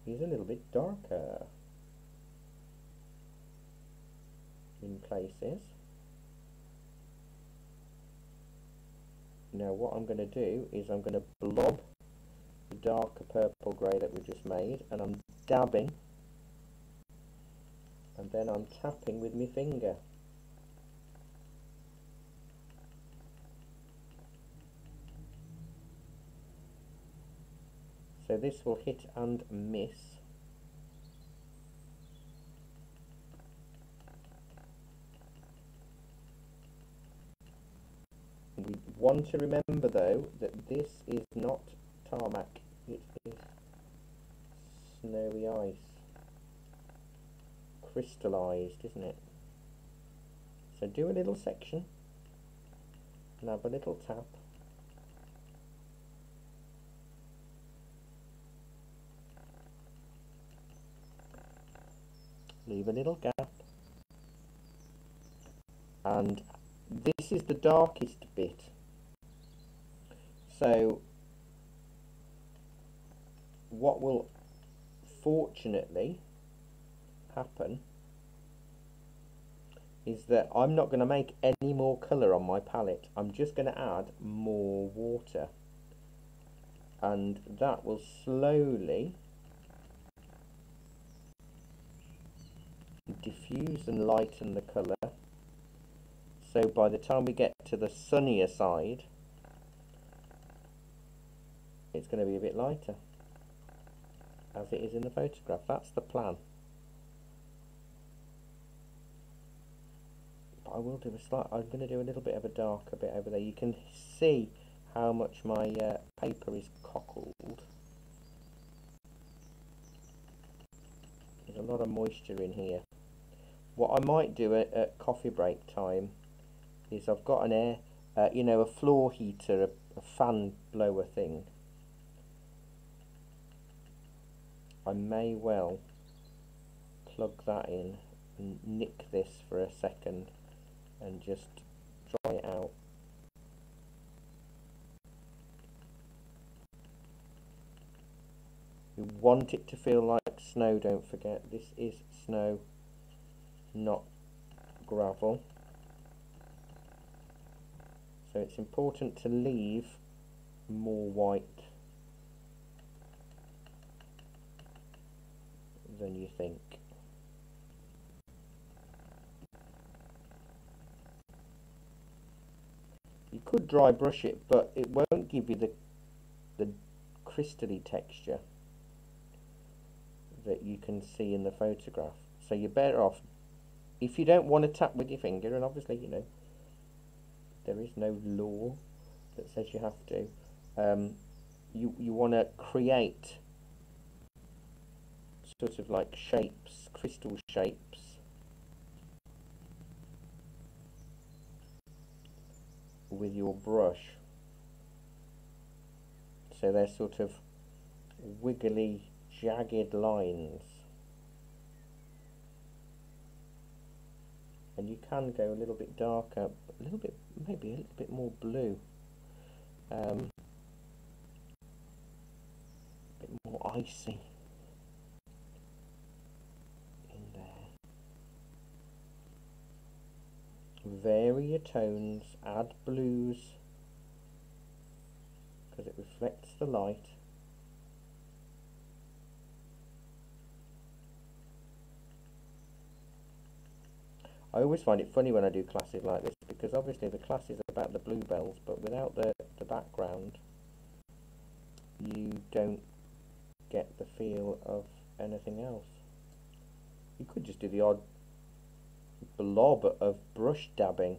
S1: is a little bit darker in places. Now what I'm going to do is I'm going to blob the darker purple grey that we just made and I'm dabbing and then I'm tapping with my finger. So this will hit and miss. Want to remember though that this is not tarmac, it is snowy ice. Crystallized, isn't it? So do a little section and have a little tap. leave a little gap and this is the darkest bit so what will fortunately happen is that I'm not going to make any more colour on my palette. I'm just going to add more water. And that will slowly diffuse and lighten the colour. So by the time we get to the sunnier side it's going to be a bit lighter. As it is in the photograph that's the plan. But I will do a slight I'm going to do a little bit of a darker bit over there. You can see how much my uh, paper is cockled. There's a lot of moisture in here. What I might do at, at coffee break time is I've got an air, uh, you know, a floor heater, a, a fan blower thing. I may well plug that in and nick this for a second and just dry it out. You want it to feel like snow, don't forget, this is snow not gravel. So it's important to leave more white than you think. You could dry brush it but it won't give you the the crystally texture that you can see in the photograph. So you're better off if you don't want to tap with your finger, and obviously, you know, there is no law that says you have to, um, you, you want to create sort of like shapes, crystal shapes, with your brush. So they're sort of wiggly, jagged lines. and you can go a little bit darker a little bit maybe a little bit more blue um, a bit more icy in there vary your tones add blues because it reflects the light I always find it funny when I do classes like this because obviously the class is about the bluebells but without the, the background you don't get the feel of anything else. You could just do the odd blob of brush dabbing.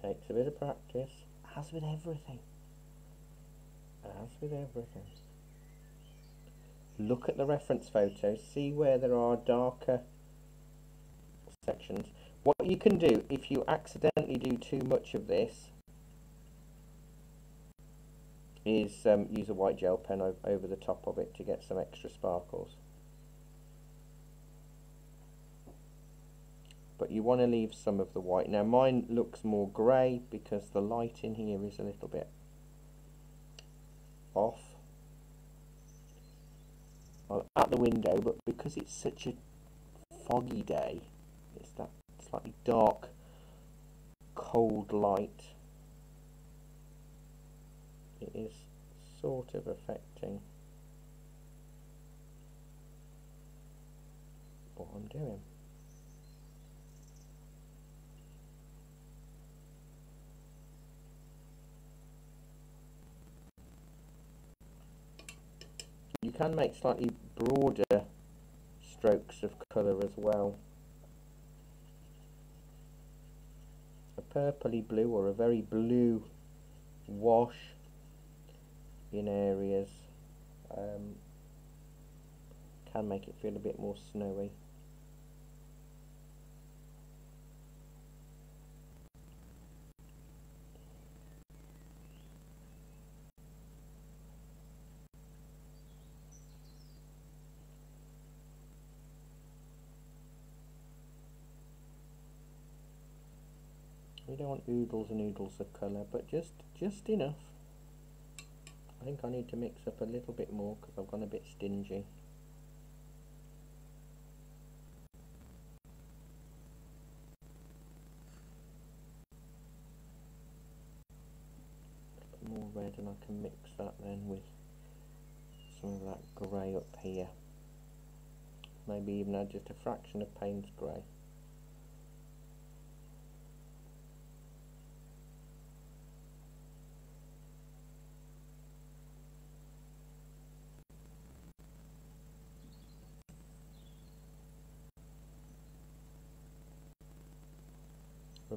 S1: Takes a bit of practice as with everything. As with everything. Look at the reference photos, see where there are darker sections. What you can do, if you accidentally do too much of this, is um, use a white gel pen over the top of it to get some extra sparkles. But you want to leave some of the white. Now mine looks more grey because the light in here is a little bit off. Well, at the window, but because it's such a foggy day, it's that slightly dark, cold light it is sort of affecting what I'm doing. You can make slightly broader strokes of colour as well. A purpley blue or a very blue wash in areas um, can make it feel a bit more snowy. Don't want oodles and oodles of colour, but just just enough. I think I need to mix up a little bit more because I've gone a bit stingy. more red and I can mix that then with some of that grey up here. Maybe even add just a fraction of Payne's grey.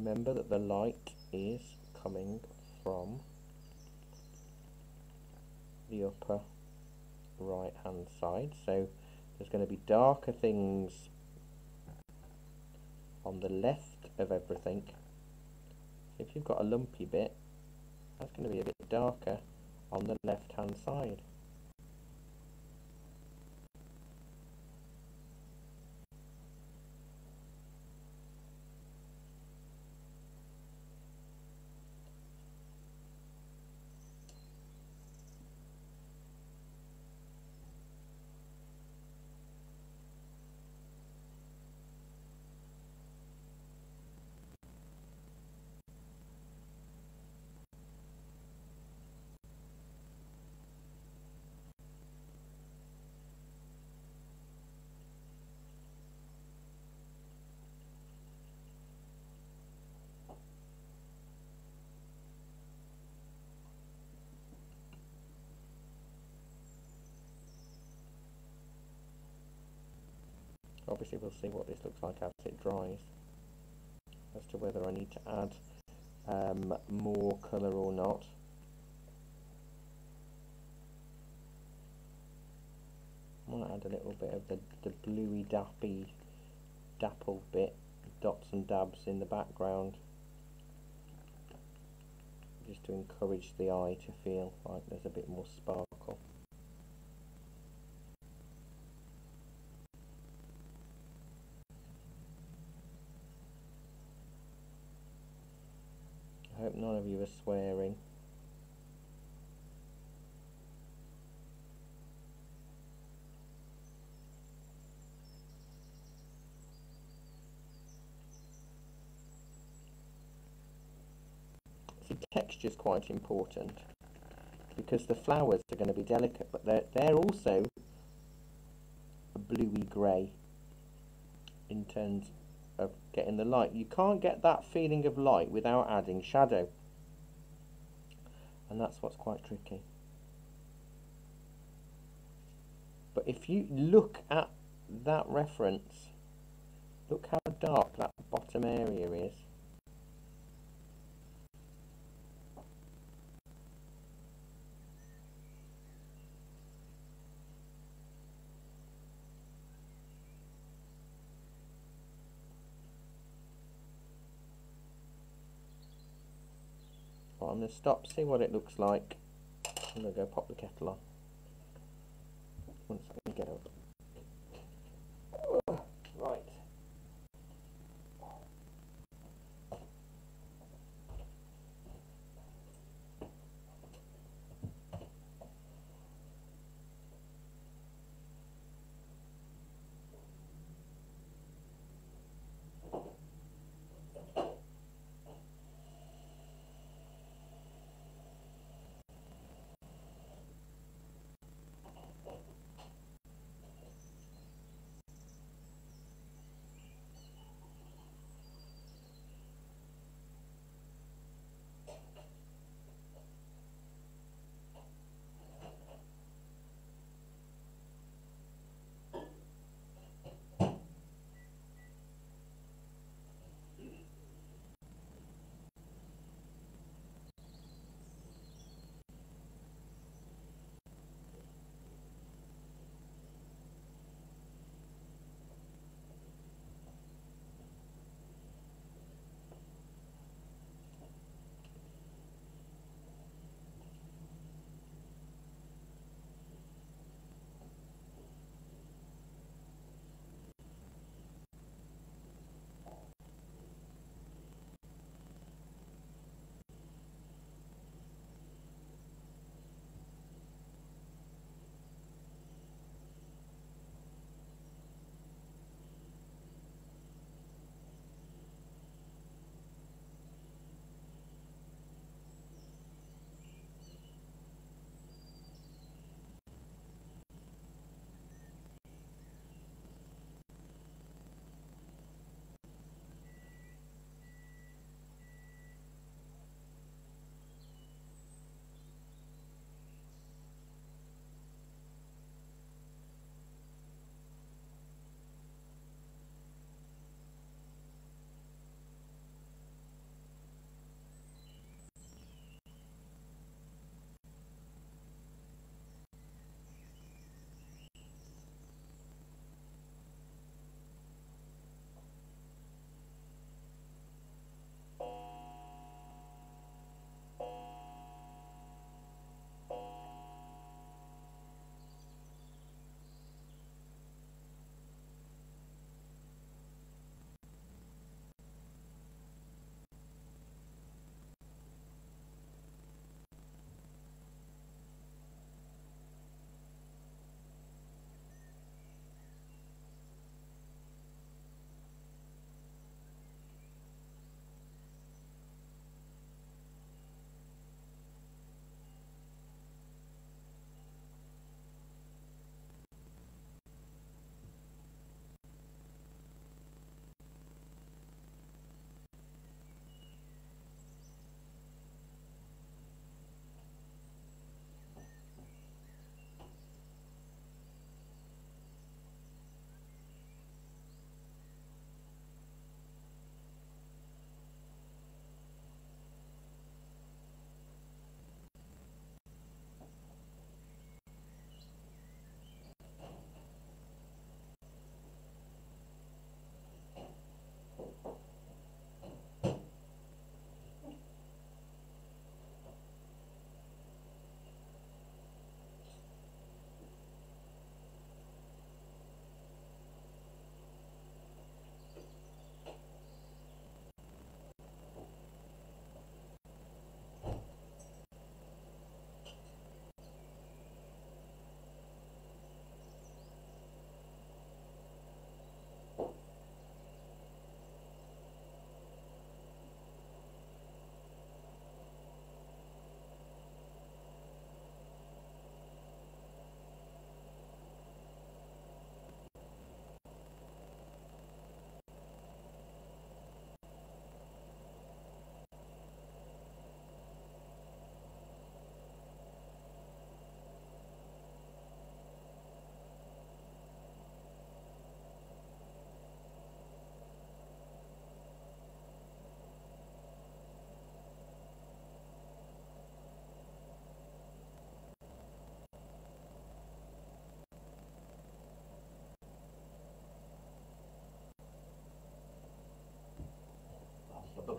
S1: Remember that the light is coming from the upper right hand side. So there's going to be darker things on the left of everything. If you've got a lumpy bit that's going to be a bit darker on the left hand side obviously we'll see what this looks like as it dries as to whether I need to add um, more colour or not. Might add a little bit of the, the bluey dappy dapple bit dots and dabs in the background just to encourage the eye to feel like there's a bit more sparkle none of you are swearing. See, texture is quite important because the flowers are going to be delicate, but they're, they're also a bluey grey in terms of getting the light. You can't get that feeling of light without adding shadow. And that's what's quite tricky. But if you look at that reference, look how dark that bottom area is. Going to stop, see what it looks like. I'm to go pop the kettle on. Once I get up.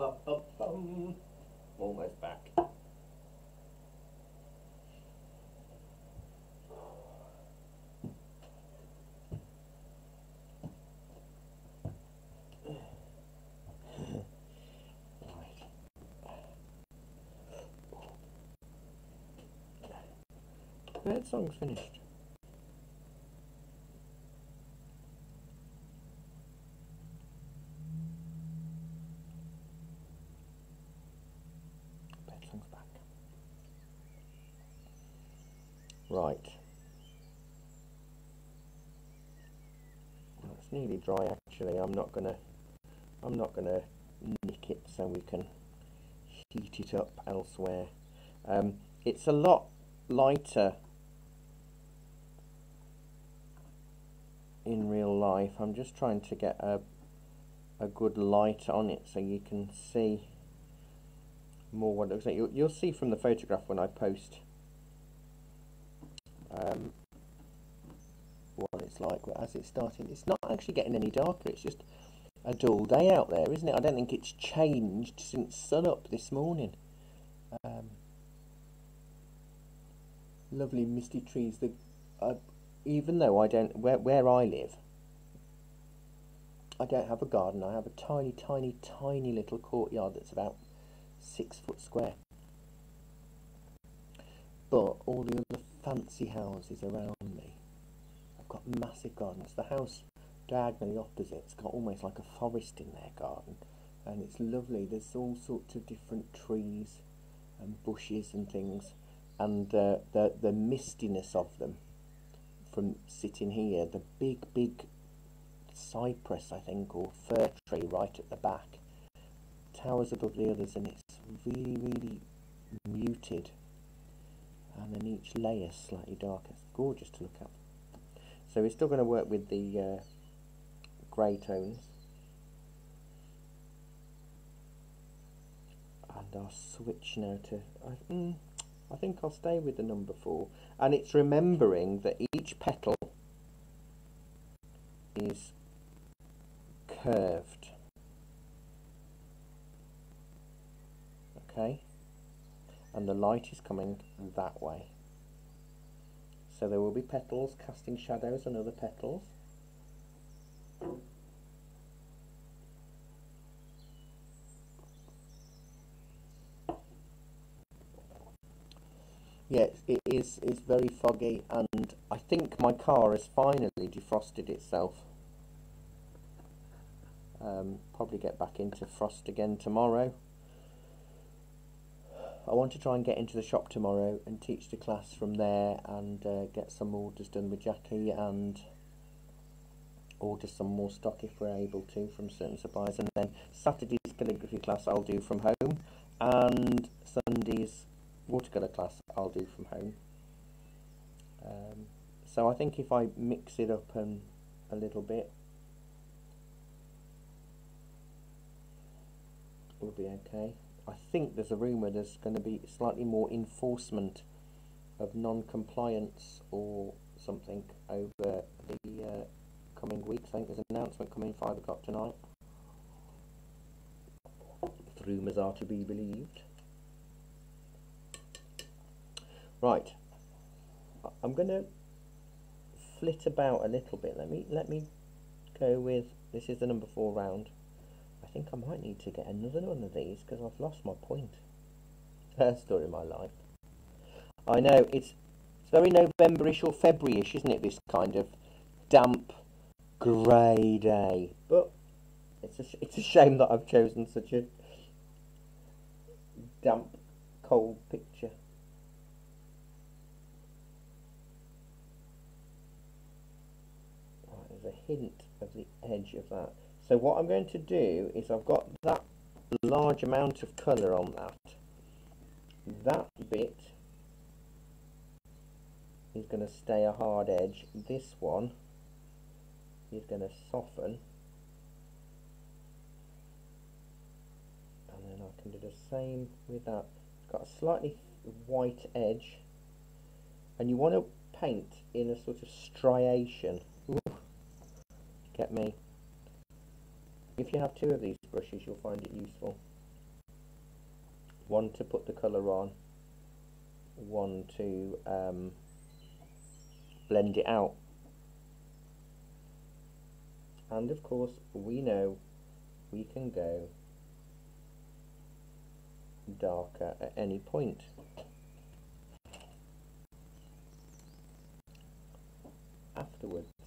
S1: bum, bum, bum. Almost back. That song's finished. Dry actually. I'm not gonna I'm not gonna nick it so we can heat it up elsewhere. Um, it's a lot lighter in real life. I'm just trying to get a a good light on it so you can see more what it looks like. You'll, you'll see from the photograph when I post um, it's like as it's starting. It's not actually getting any darker, it's just a dull day out there, isn't it? I don't think it's changed since sunup this morning. Um, lovely misty trees. The, uh, even though I don't, where, where I live, I don't have a garden. I have a tiny, tiny, tiny little courtyard that's about six foot square. But all the other fancy houses around me got massive gardens. The house diagonally opposite, it's got almost like a forest in their garden, and it's lovely. There's all sorts of different trees and bushes and things and uh, the the mistiness of them from sitting here, the big big cypress I think or fir tree right at the back towers above the others and it's really really muted and then each layer slightly darker. It's gorgeous to look at. So we're still going to work with the uh, grey tones and I'll switch now to I, mm, I think I'll stay with the number four. And it's remembering that each petal is curved. Okay? And the light is coming that way. So there will be petals casting shadows on other petals. Yes, it is. It's very foggy, and I think my car has finally defrosted itself. Um, probably get back into frost again tomorrow. I want to try and get into the shop tomorrow and teach the class from there and uh, get some orders done with Jackie and order some more stock if we're able to from certain suppliers. And then Saturday's calligraphy class I'll do from home, and Sunday's watercolour class I'll do from home. Um, so I think if I mix it up and a little bit, we'll be okay. I think there's a rumour there's going to be slightly more enforcement of non-compliance or something over the uh, coming weeks. I think there's an announcement coming 5 o'clock tonight. If rumours are to be believed. Right. I'm going to flit about a little bit. Let me let me go with this is the number four round. I think I might need to get another one of these because I've lost my point. First story of my life. I know it's it's very Novemberish or Februaryish, isn't it? This kind of damp, grey day. But it's a it's a shame that I've chosen such a damp, cold picture. there's a hint of the edge of that. So what I'm going to do is I've got that large amount of colour on that. That bit is going to stay a hard edge. This one is going to soften. And then I can do the same with that. It's got a slightly white edge. And you want to paint in a sort of striation. Ooh get me. If you have two of these brushes, you'll find it useful. One to put the colour on, one to um, blend it out. And of course, we know we can go darker at any point. afterwards.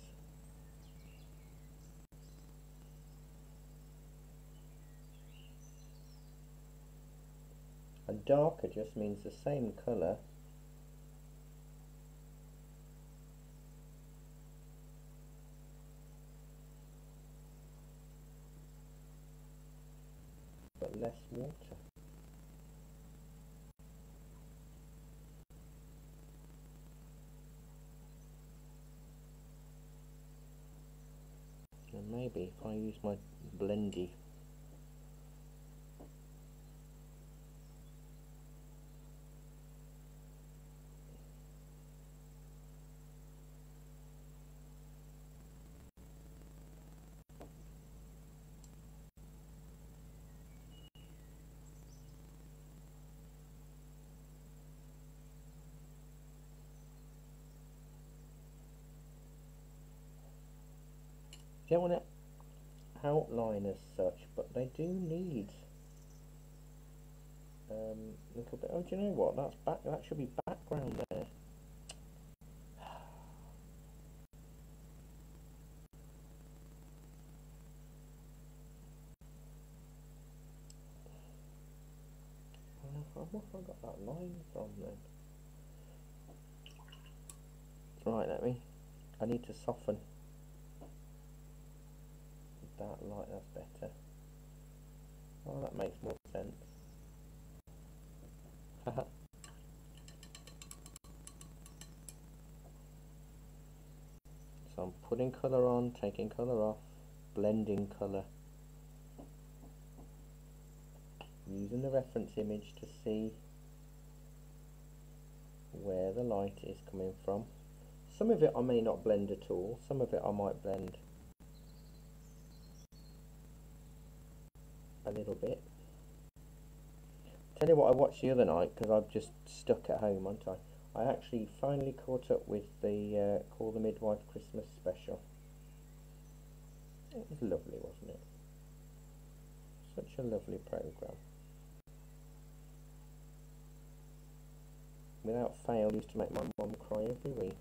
S1: And darker just means the same colour but less water. And maybe if I use my blendy don't want to outline as such, but they do need um, a little bit. Oh, do you know what? That's back. That should be background there. Where have I got that line from then? Right, let me. I need to soften that light, that's better. Oh, that makes more sense. so I'm putting colour on, taking colour off, blending colour. Using the reference image to see where the light is coming from. Some of it I may not blend at all, some of it I might blend a little bit. Tell you what I watched the other night because I've just stuck at home, aren't I? I actually finally caught up with the uh, Call the Midwife Christmas special. It was lovely, wasn't it? Such a lovely programme. Without fail, used to make my mum cry every week.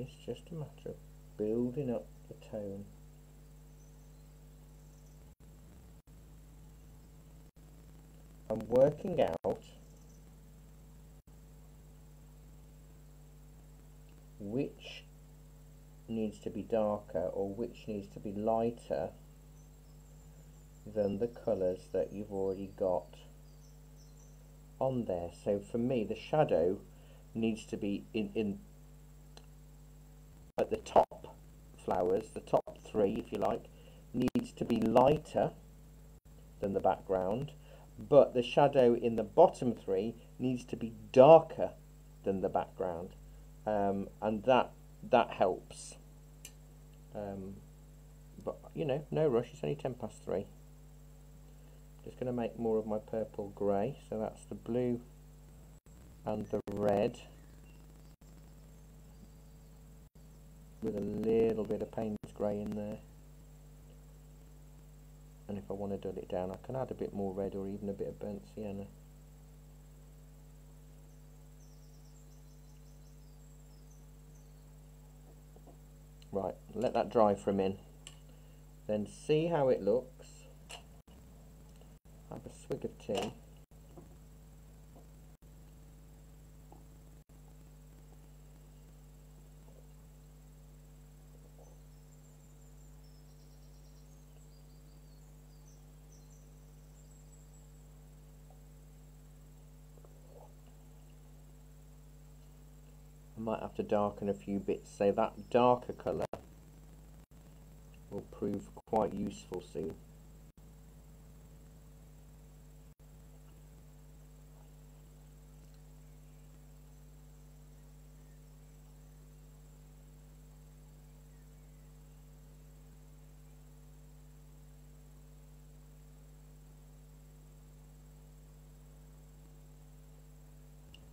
S1: It's just a matter of building up the tone. I'm working out which needs to be darker or which needs to be lighter than the colours that you've already got on there. So for me the shadow needs to be in, in at the top flowers, the top three if you like, needs to be lighter than the background, but the shadow in the bottom three needs to be darker than the background, um, and that that helps. Um, but you know, no rush. It's only ten past three. Just going to make more of my purple grey. So that's the blue and the red. With a little bit of Payne's grey in there. And if I want to dull it down I can add a bit more red or even a bit of burnt sienna right let that dry for a minute then see how it looks. Have a swig of tea. I might have to darken a few bits so that darker colour will prove quite useful soon.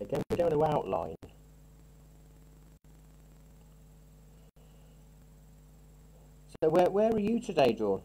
S1: Again, we don't to outline. So where, where are you today, Dawn?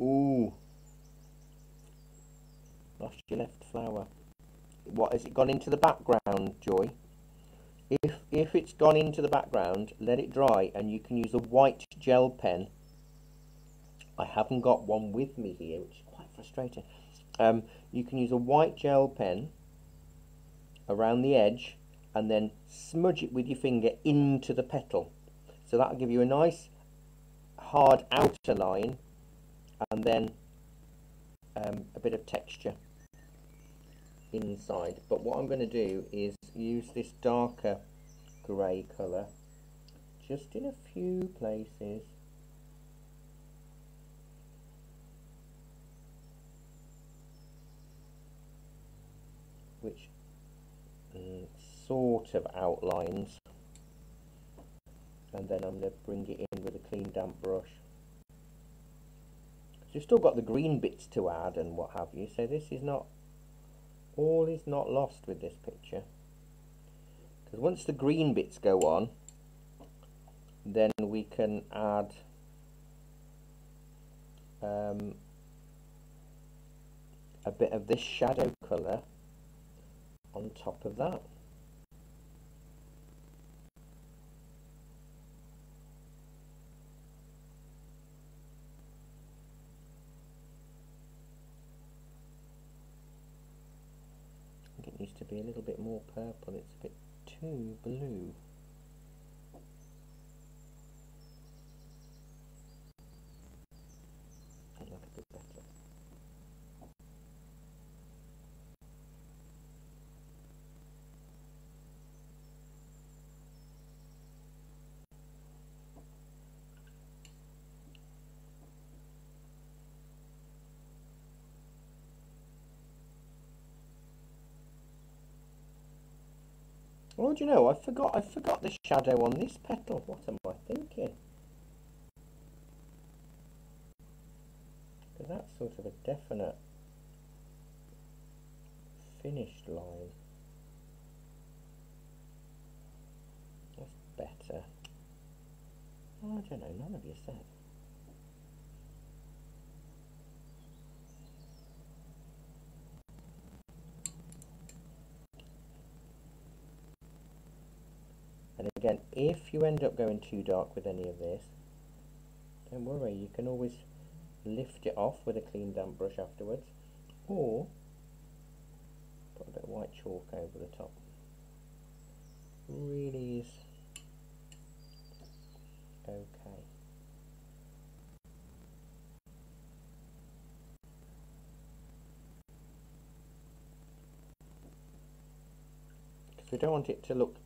S1: Ooh. Lost your left flower. What, has it gone into the background, Joy? If, if it's gone into the background, let it dry and you can use a white gel pen. I haven't got one with me here, which is quite frustrating. Um, you can use a white gel pen around the edge and then smudge it with your finger into the petal. So that'll give you a nice hard outer line and then um, a bit of texture inside. But what I'm going to do is use this darker grey colour just in a few places. Which mm, sort of outlines. And then I'm going to bring it in with a clean damp brush you've still got the green bits to add and what have you so this is not all is not lost with this picture. Because once the green bits go on then we can add um, a bit of this shadow colour on top of that it needs to be a little bit more purple, it's a bit too blue. Oh, do you know, I forgot, I forgot the shadow on this petal. What am I thinking? That's sort of a definite finished line. That's better. I don't know, none of you said. And again, if you end up going too dark with any of this, don't worry, you can always lift it off with a clean damp brush afterwards, or put a bit of white chalk over the top. Really is okay. We don't want it to look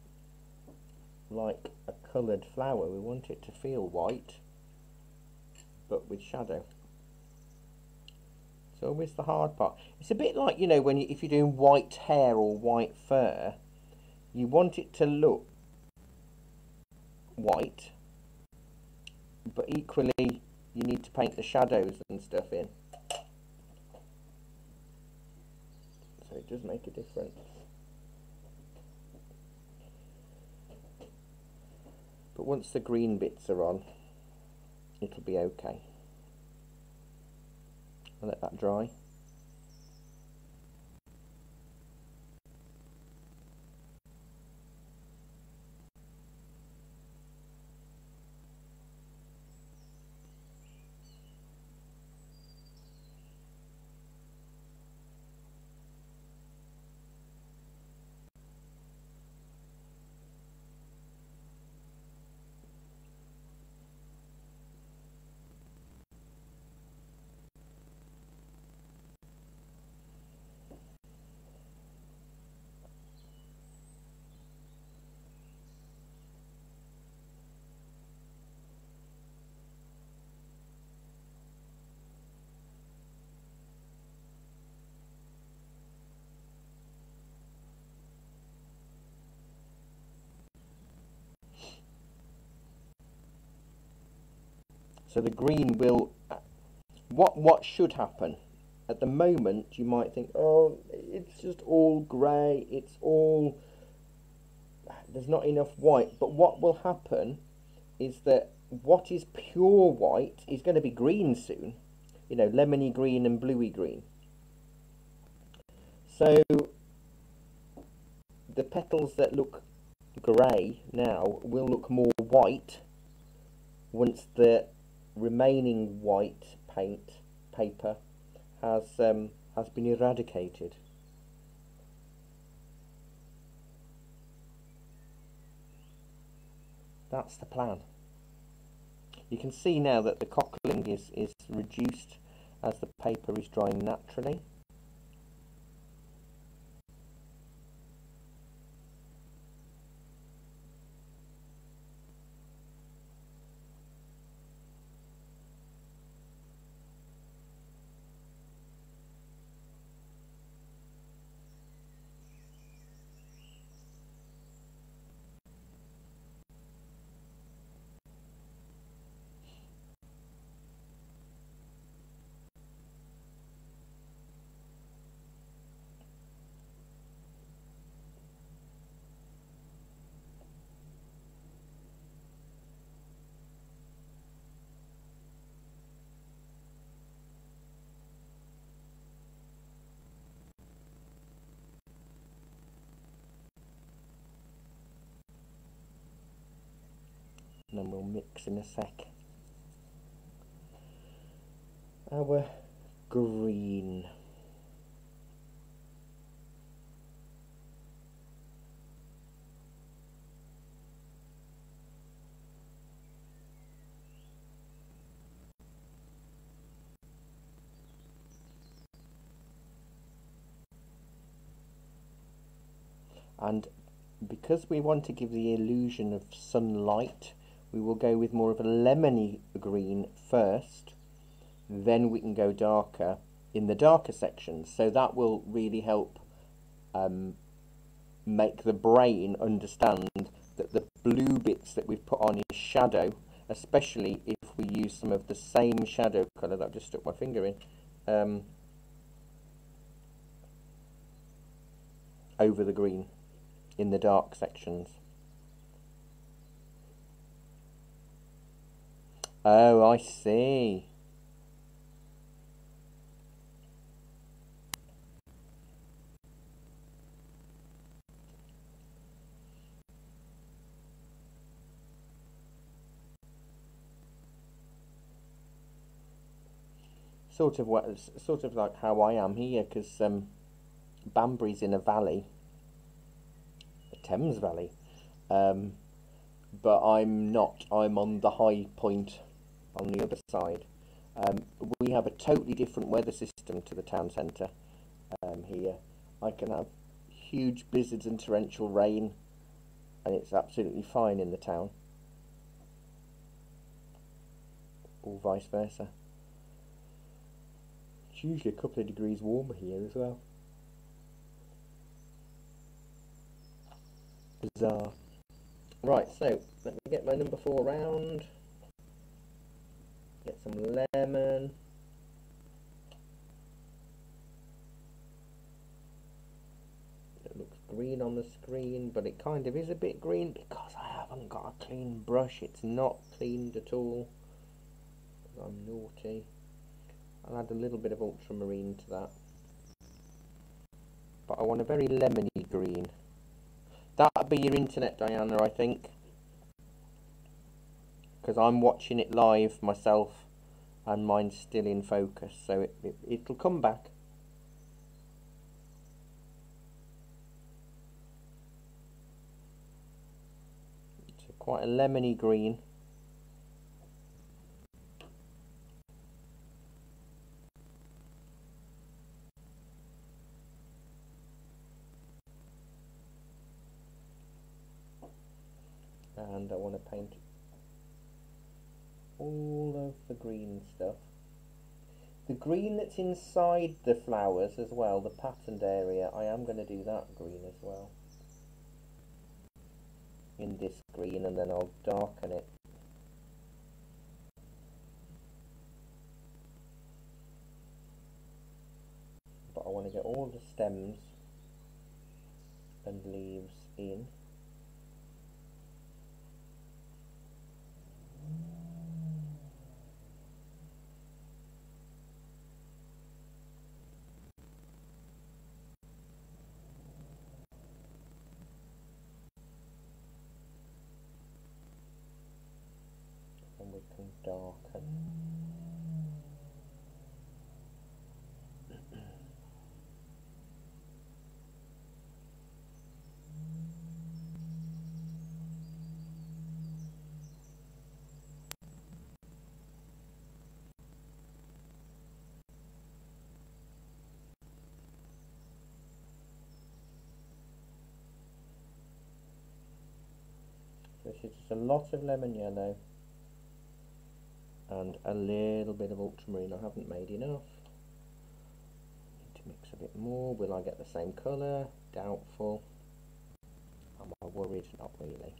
S1: like a coloured flower. We want it to feel white, but with shadow. It's always the hard part. It's a bit like, you know, when you, if you're doing white hair or white fur, you want it to look white, but equally you need to paint the shadows and stuff in. So it does make a difference. But once the green bits are on, it'll be okay. I'll let that dry. So the green will, what, what should happen? At the moment, you might think, oh, it's just all grey, it's all, there's not enough white. But what will happen is that what is pure white is going to be green soon. You know, lemony green and bluey green. So the petals that look grey now will look more white once the remaining white paint paper has um, has been eradicated. That's the plan. You can see now that the cockling is, is reduced as the paper is drying naturally. and in a sec. Our green. And because we want to give the illusion of sunlight we will go with more of a lemony green first then we can go darker in the darker sections so that will really help um, make the brain understand that the blue bits that we've put on is shadow especially if we use some of the same shadow colour that I've just stuck my finger in um, over the green in the dark sections Oh, I see. Sort of what, sort of like how I am here, because um, Banbury's in a valley, a Thames Valley, um, but I'm not. I'm on the high point on the other side. Um, we have a totally different weather system to the town centre um, here. I can have huge blizzards and torrential rain and it's absolutely fine in the town. Or vice versa. It's usually a couple of degrees warmer here as well. Bizarre. Right, so let me get my number four round. Get some lemon. It looks green on the screen, but it kind of is a bit green because I haven't got a clean brush. It's not cleaned at all. I'm naughty. I'll add a little bit of ultramarine to that. But I want a very lemony green. That'd be your internet, Diana, I think. Because I'm watching it live myself and mine's still in focus, so it, it, it'll come back. It's a quite a lemony green. and I want to paint all of the green stuff. The green that's inside the flowers as well, the patterned area, I am going to do that green as well. In this green and then I'll darken it. But I want to get all the stems and leaves in. and we can darken. This is just a lot of lemon yellow and a little bit of ultramarine. I haven't made enough. Need to mix a bit more. Will I get the same colour? Doubtful. Am I worried? Not really.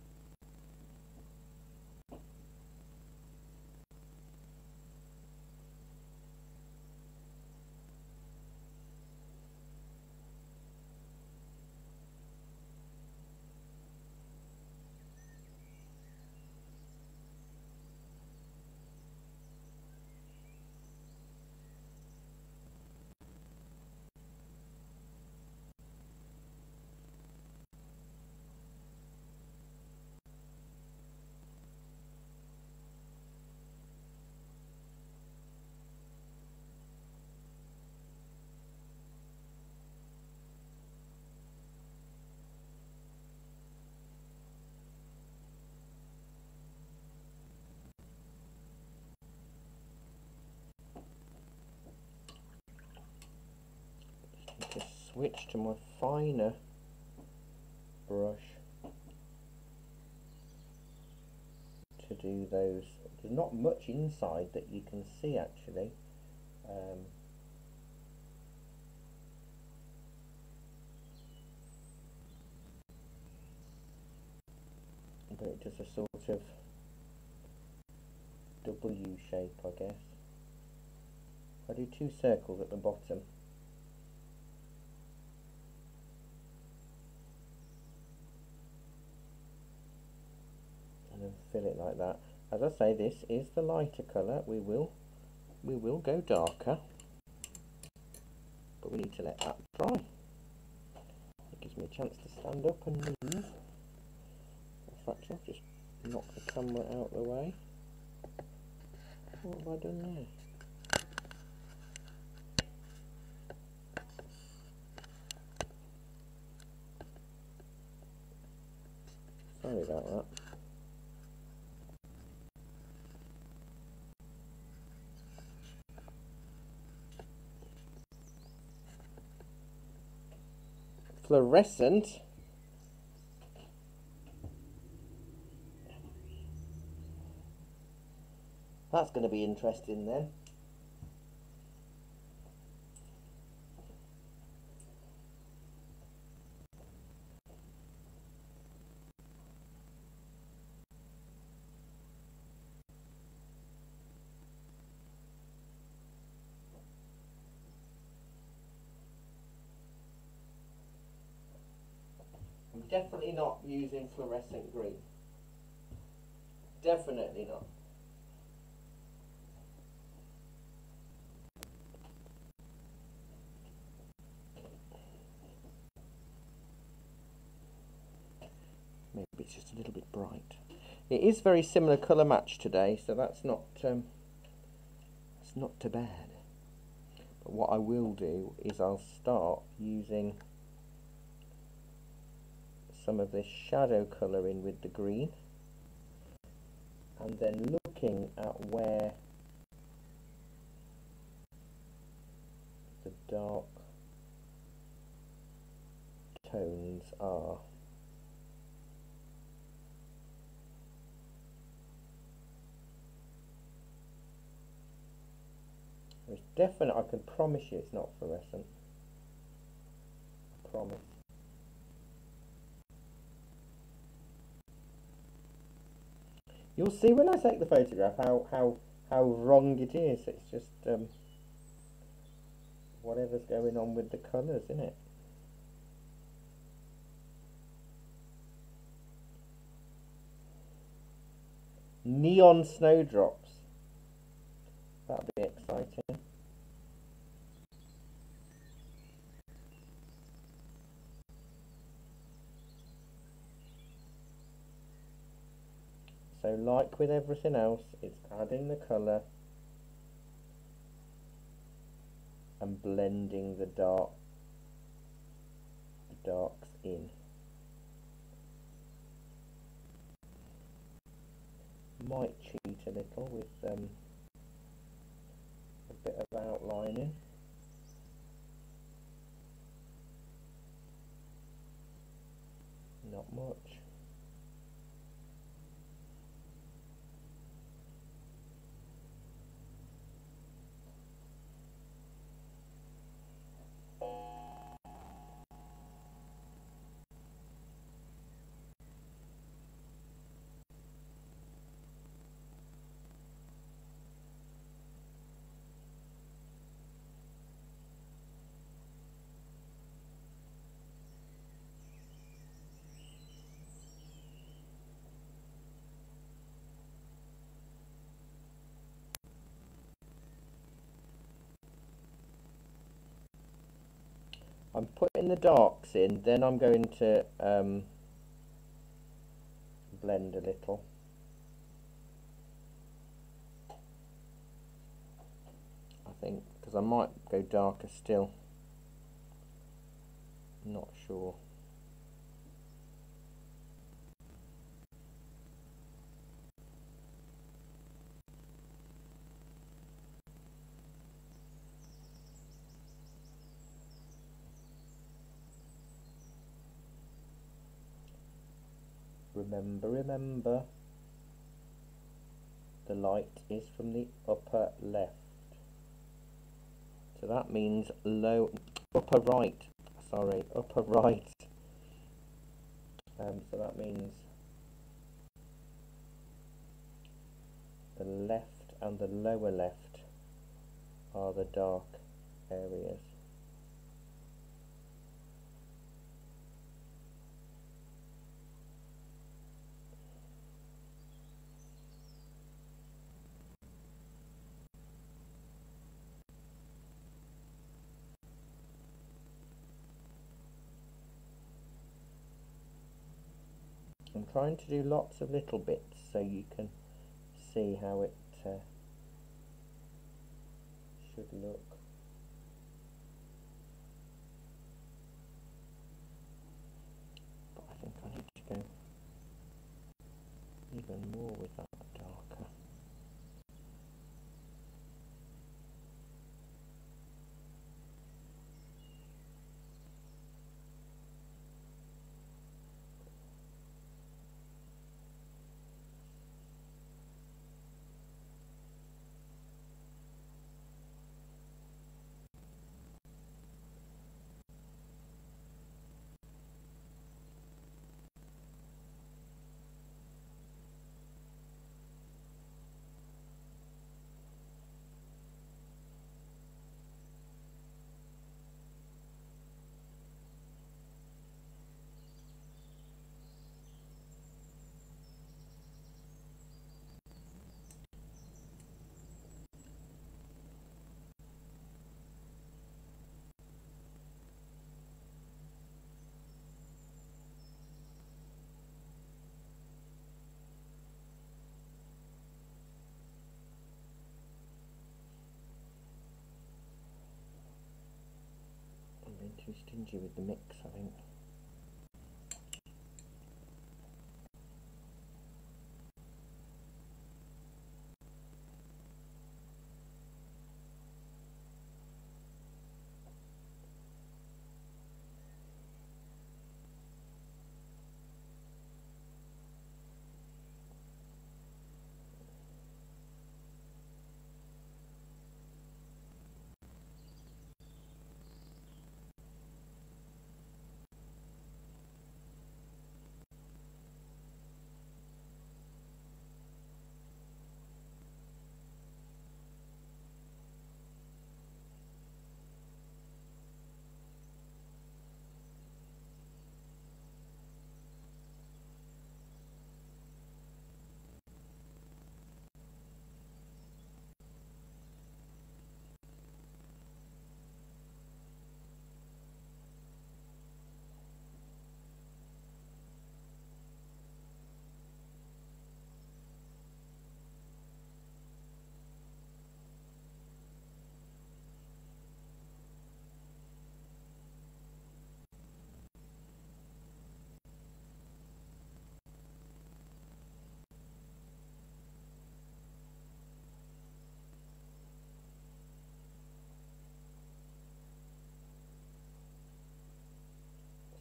S1: To switch to my finer brush to do those. There's not much inside that you can see actually. Um, but it does a sort of W shape I guess. I do two circles at the bottom and fill it like that. As I say, this is the lighter colour. We will, we will go darker, but we need to let that dry. It gives me a chance to stand up and move. In fact, I've just knocked the camera out of the way. What have I done there? Sorry about that. Fluorescent. That's going to be interesting then definitely not using fluorescent green. Definitely not. Maybe it's just a little bit bright. It is very similar colour match today, so that's not um, that's not too bad. But what I will do is I'll start using some of this shadow colour in with the green and then looking at where the dark tones are. It's definite, I can promise you it's not fluorescent. I promise. You'll see when I take the photograph how, how, how wrong it is. It's just um, whatever's going on with the colours, isn't it? Neon snowdrops. That'd be exciting. So like with everything else, it's adding the colour and blending the dark the darks in. Might cheat a little with um, a bit of outlining. Not much. I'm putting the darks in, then I'm going to um, blend a little. I think, because I might go darker still. Not sure. Remember, remember, the light is from the upper left. So that means low, upper right, sorry, upper right. Um, so that means the left and the lower left are the dark areas. I'm trying to do lots of little bits so you can see how it uh, should look. With the mix, I think.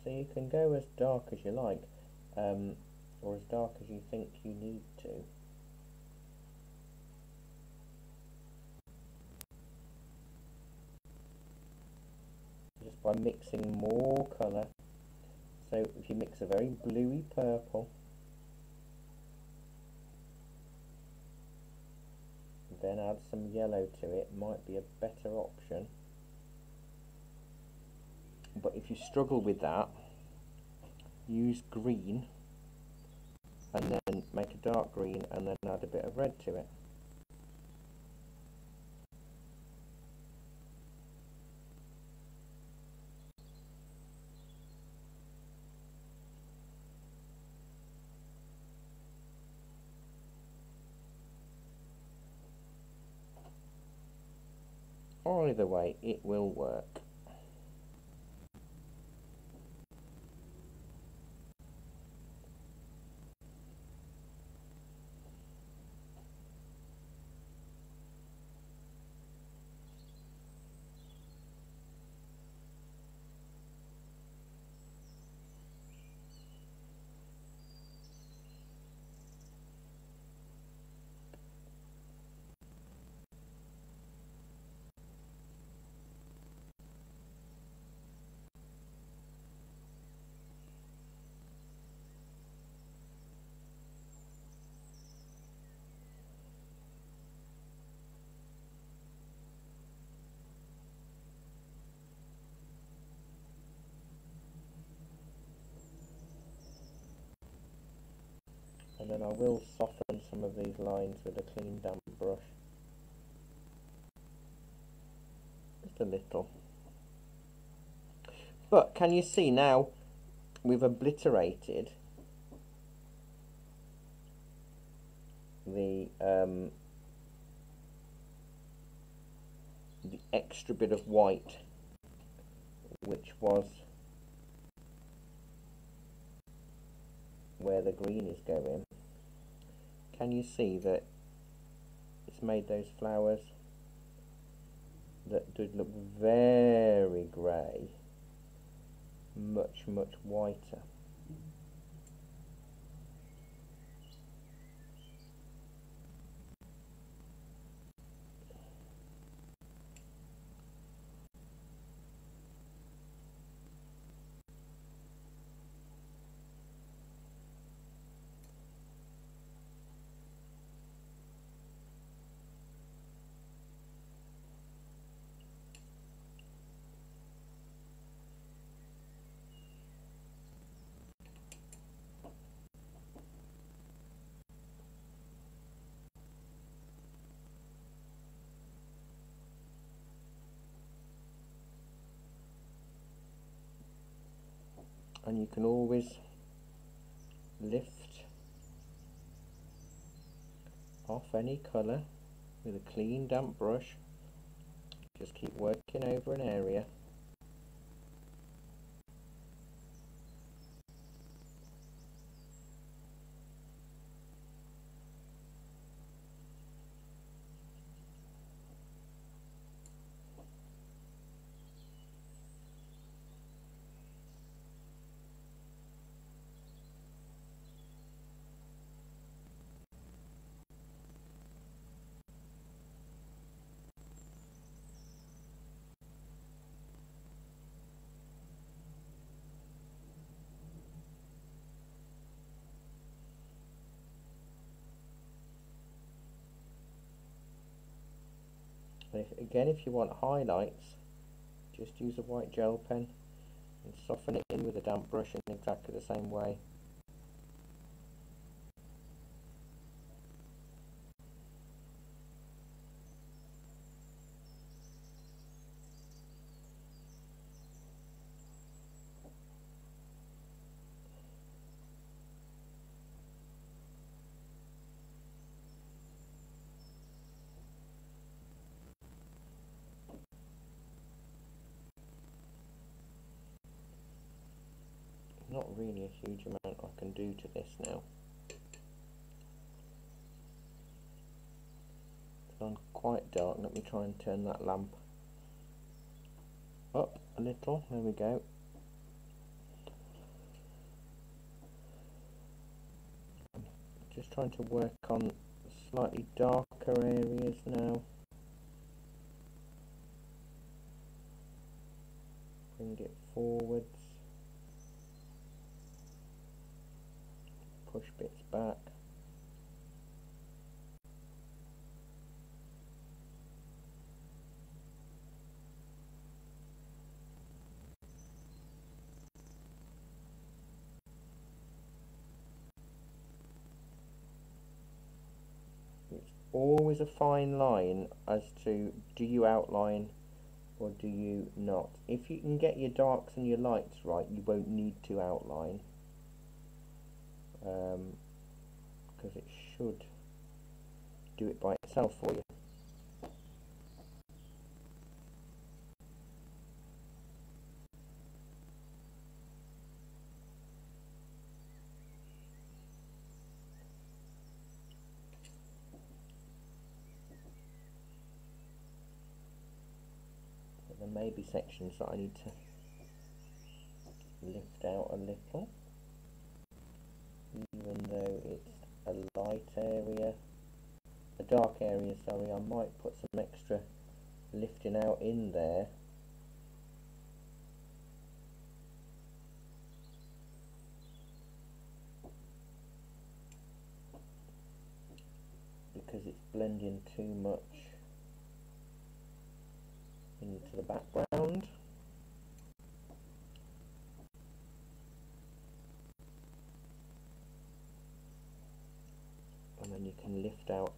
S1: So you can go as dark as you like, um, or as dark as you think you need to. Just by mixing more colour. So if you mix a very bluey purple, then add some yellow to it, might be a better option but if you struggle with that use green and then make a dark green and then add a bit of red to it. Either way it will work and then I will soften some of these lines with a clean damp brush. Just a little. But can you see now we've obliterated the um, the extra bit of white which was where the green is going can you see that it's made those flowers that did look very grey much much whiter and you can always lift off any colour with a clean damp brush. Just keep working over an area And if, again, if you want highlights, just use a white gel pen and soften it in with a damp brush in exactly the same way. not really a huge amount I can do to this now. It's gone quite dark, let me try and turn that lamp up a little, there we go. just trying to work on slightly darker areas now. Bring it forwards. Push bits back. It's always a fine line as to do you outline or do you not. If you can get your darks and your lights right, you won't need to outline because um, it should do it by itself for you. there may be sections that I need to lift out a little even though it's a light area a dark area sorry I might put some extra lifting out in there. Because it's blending too much into the background and then you out.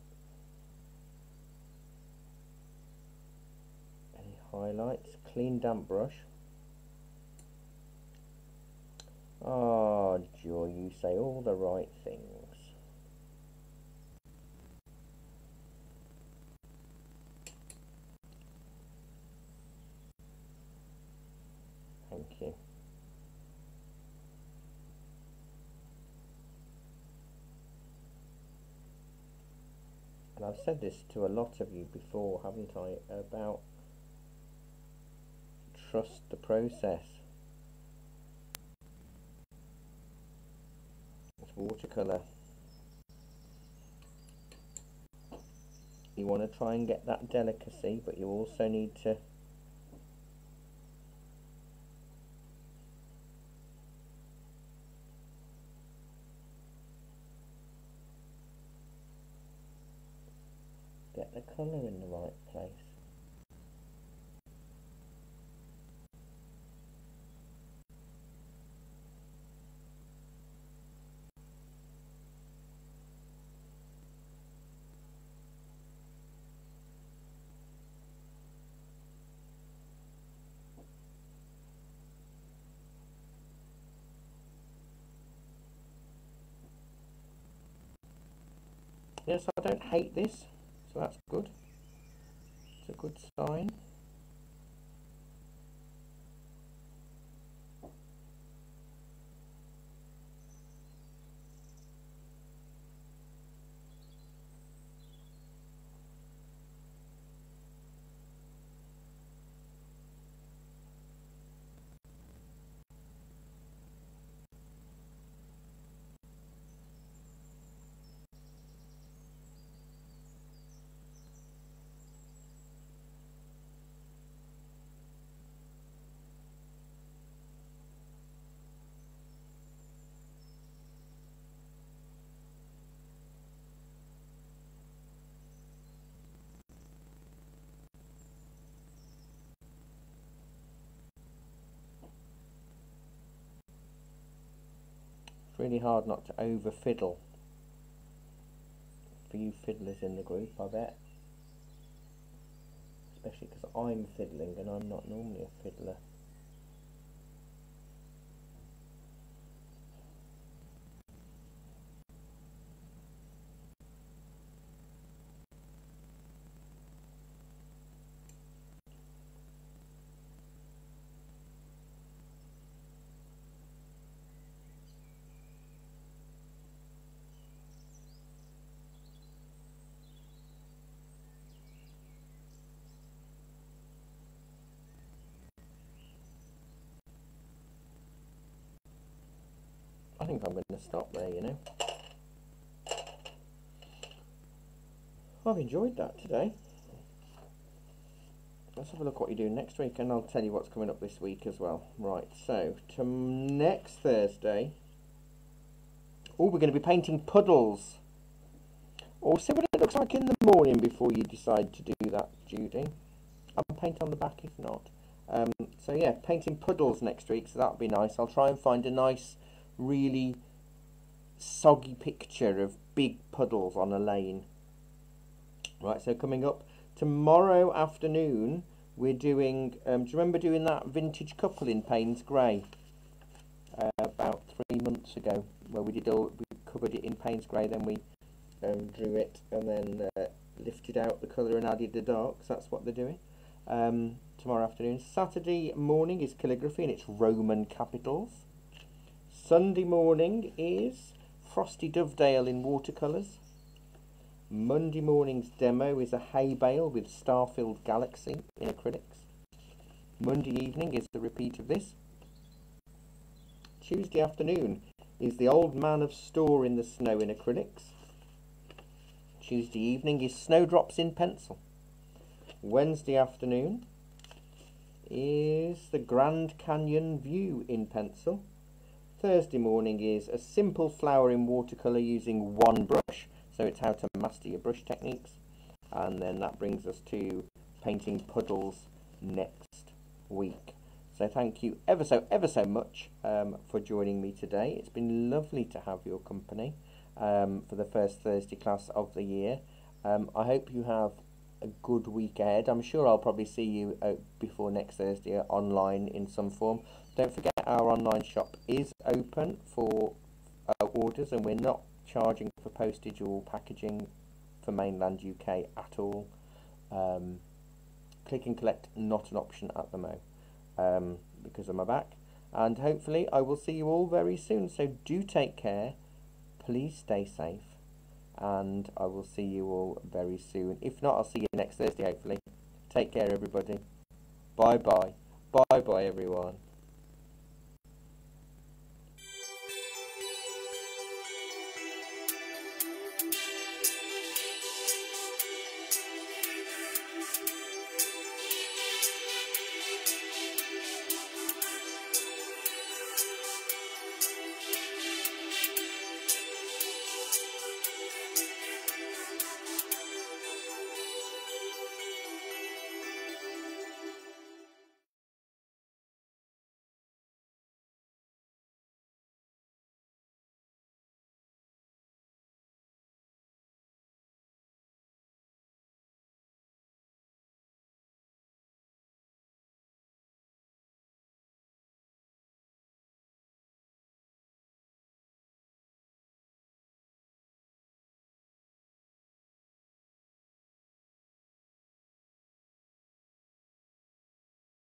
S1: Any highlights? Clean damp brush. Ah oh, joy you say all the right things thank you and I've said this to a lot of you before, haven't I, about trust the process. It's watercolour. You want to try and get that delicacy, but you also need to the colour in the right place. Yes, I don't hate this that's good. It's a good sign really hard not to over fiddle. For you fiddlers in the group, I bet. Especially because I'm fiddling and I'm not normally a fiddler. Think I'm going to stop there, you know. I've enjoyed that today. Let's have a look what you're doing next week and I'll tell you what's coming up this week as well. Right, so to next Thursday, oh, we're going to be painting puddles. Or see what it looks like in the morning before you decide to do that, Judy. I'll paint on the back if not. Um, so yeah, painting puddles next week, so that'll be nice. I'll try and find a nice really soggy picture of big puddles on a lane. Right, so coming up tomorrow afternoon, we're doing, um, do you remember doing that vintage couple in Payne's Grey? Uh, about three months ago, where we did all, we covered it in Payne's Grey, then we um, drew it and then uh, lifted out the colour and added the darks, that's what they're doing. Um, tomorrow afternoon. Saturday morning is calligraphy and it's Roman capitals. Sunday morning is Frosty Dovedale in watercolours. Monday morning's demo is a hay bale with Starfield Galaxy in acrylics. Monday evening is the repeat of this. Tuesday afternoon is the Old Man of Storr in the Snow in acrylics. Tuesday evening is Snowdrops in pencil. Wednesday afternoon is the Grand Canyon View in pencil. Thursday morning is a simple flower in watercolour using one brush. So it's how to master your brush techniques. And then that brings us to painting puddles next week. So thank you ever so, ever so much um, for joining me today. It's been lovely to have your company um, for the first Thursday class of the year. Um, I hope you have a good week ahead. I'm sure I'll probably see you uh, before next Thursday online in some form. Don't forget our online shop is open for uh, orders and we're not charging for postage or packaging for mainland UK at all. Um, click and collect not an option at the moment um, because of my back. And hopefully I will see you all very soon. So do take care. Please stay safe. And I will see you all very soon. If not, I'll see you next Thursday, hopefully. Take care, everybody. Bye-bye. Bye-bye, everyone.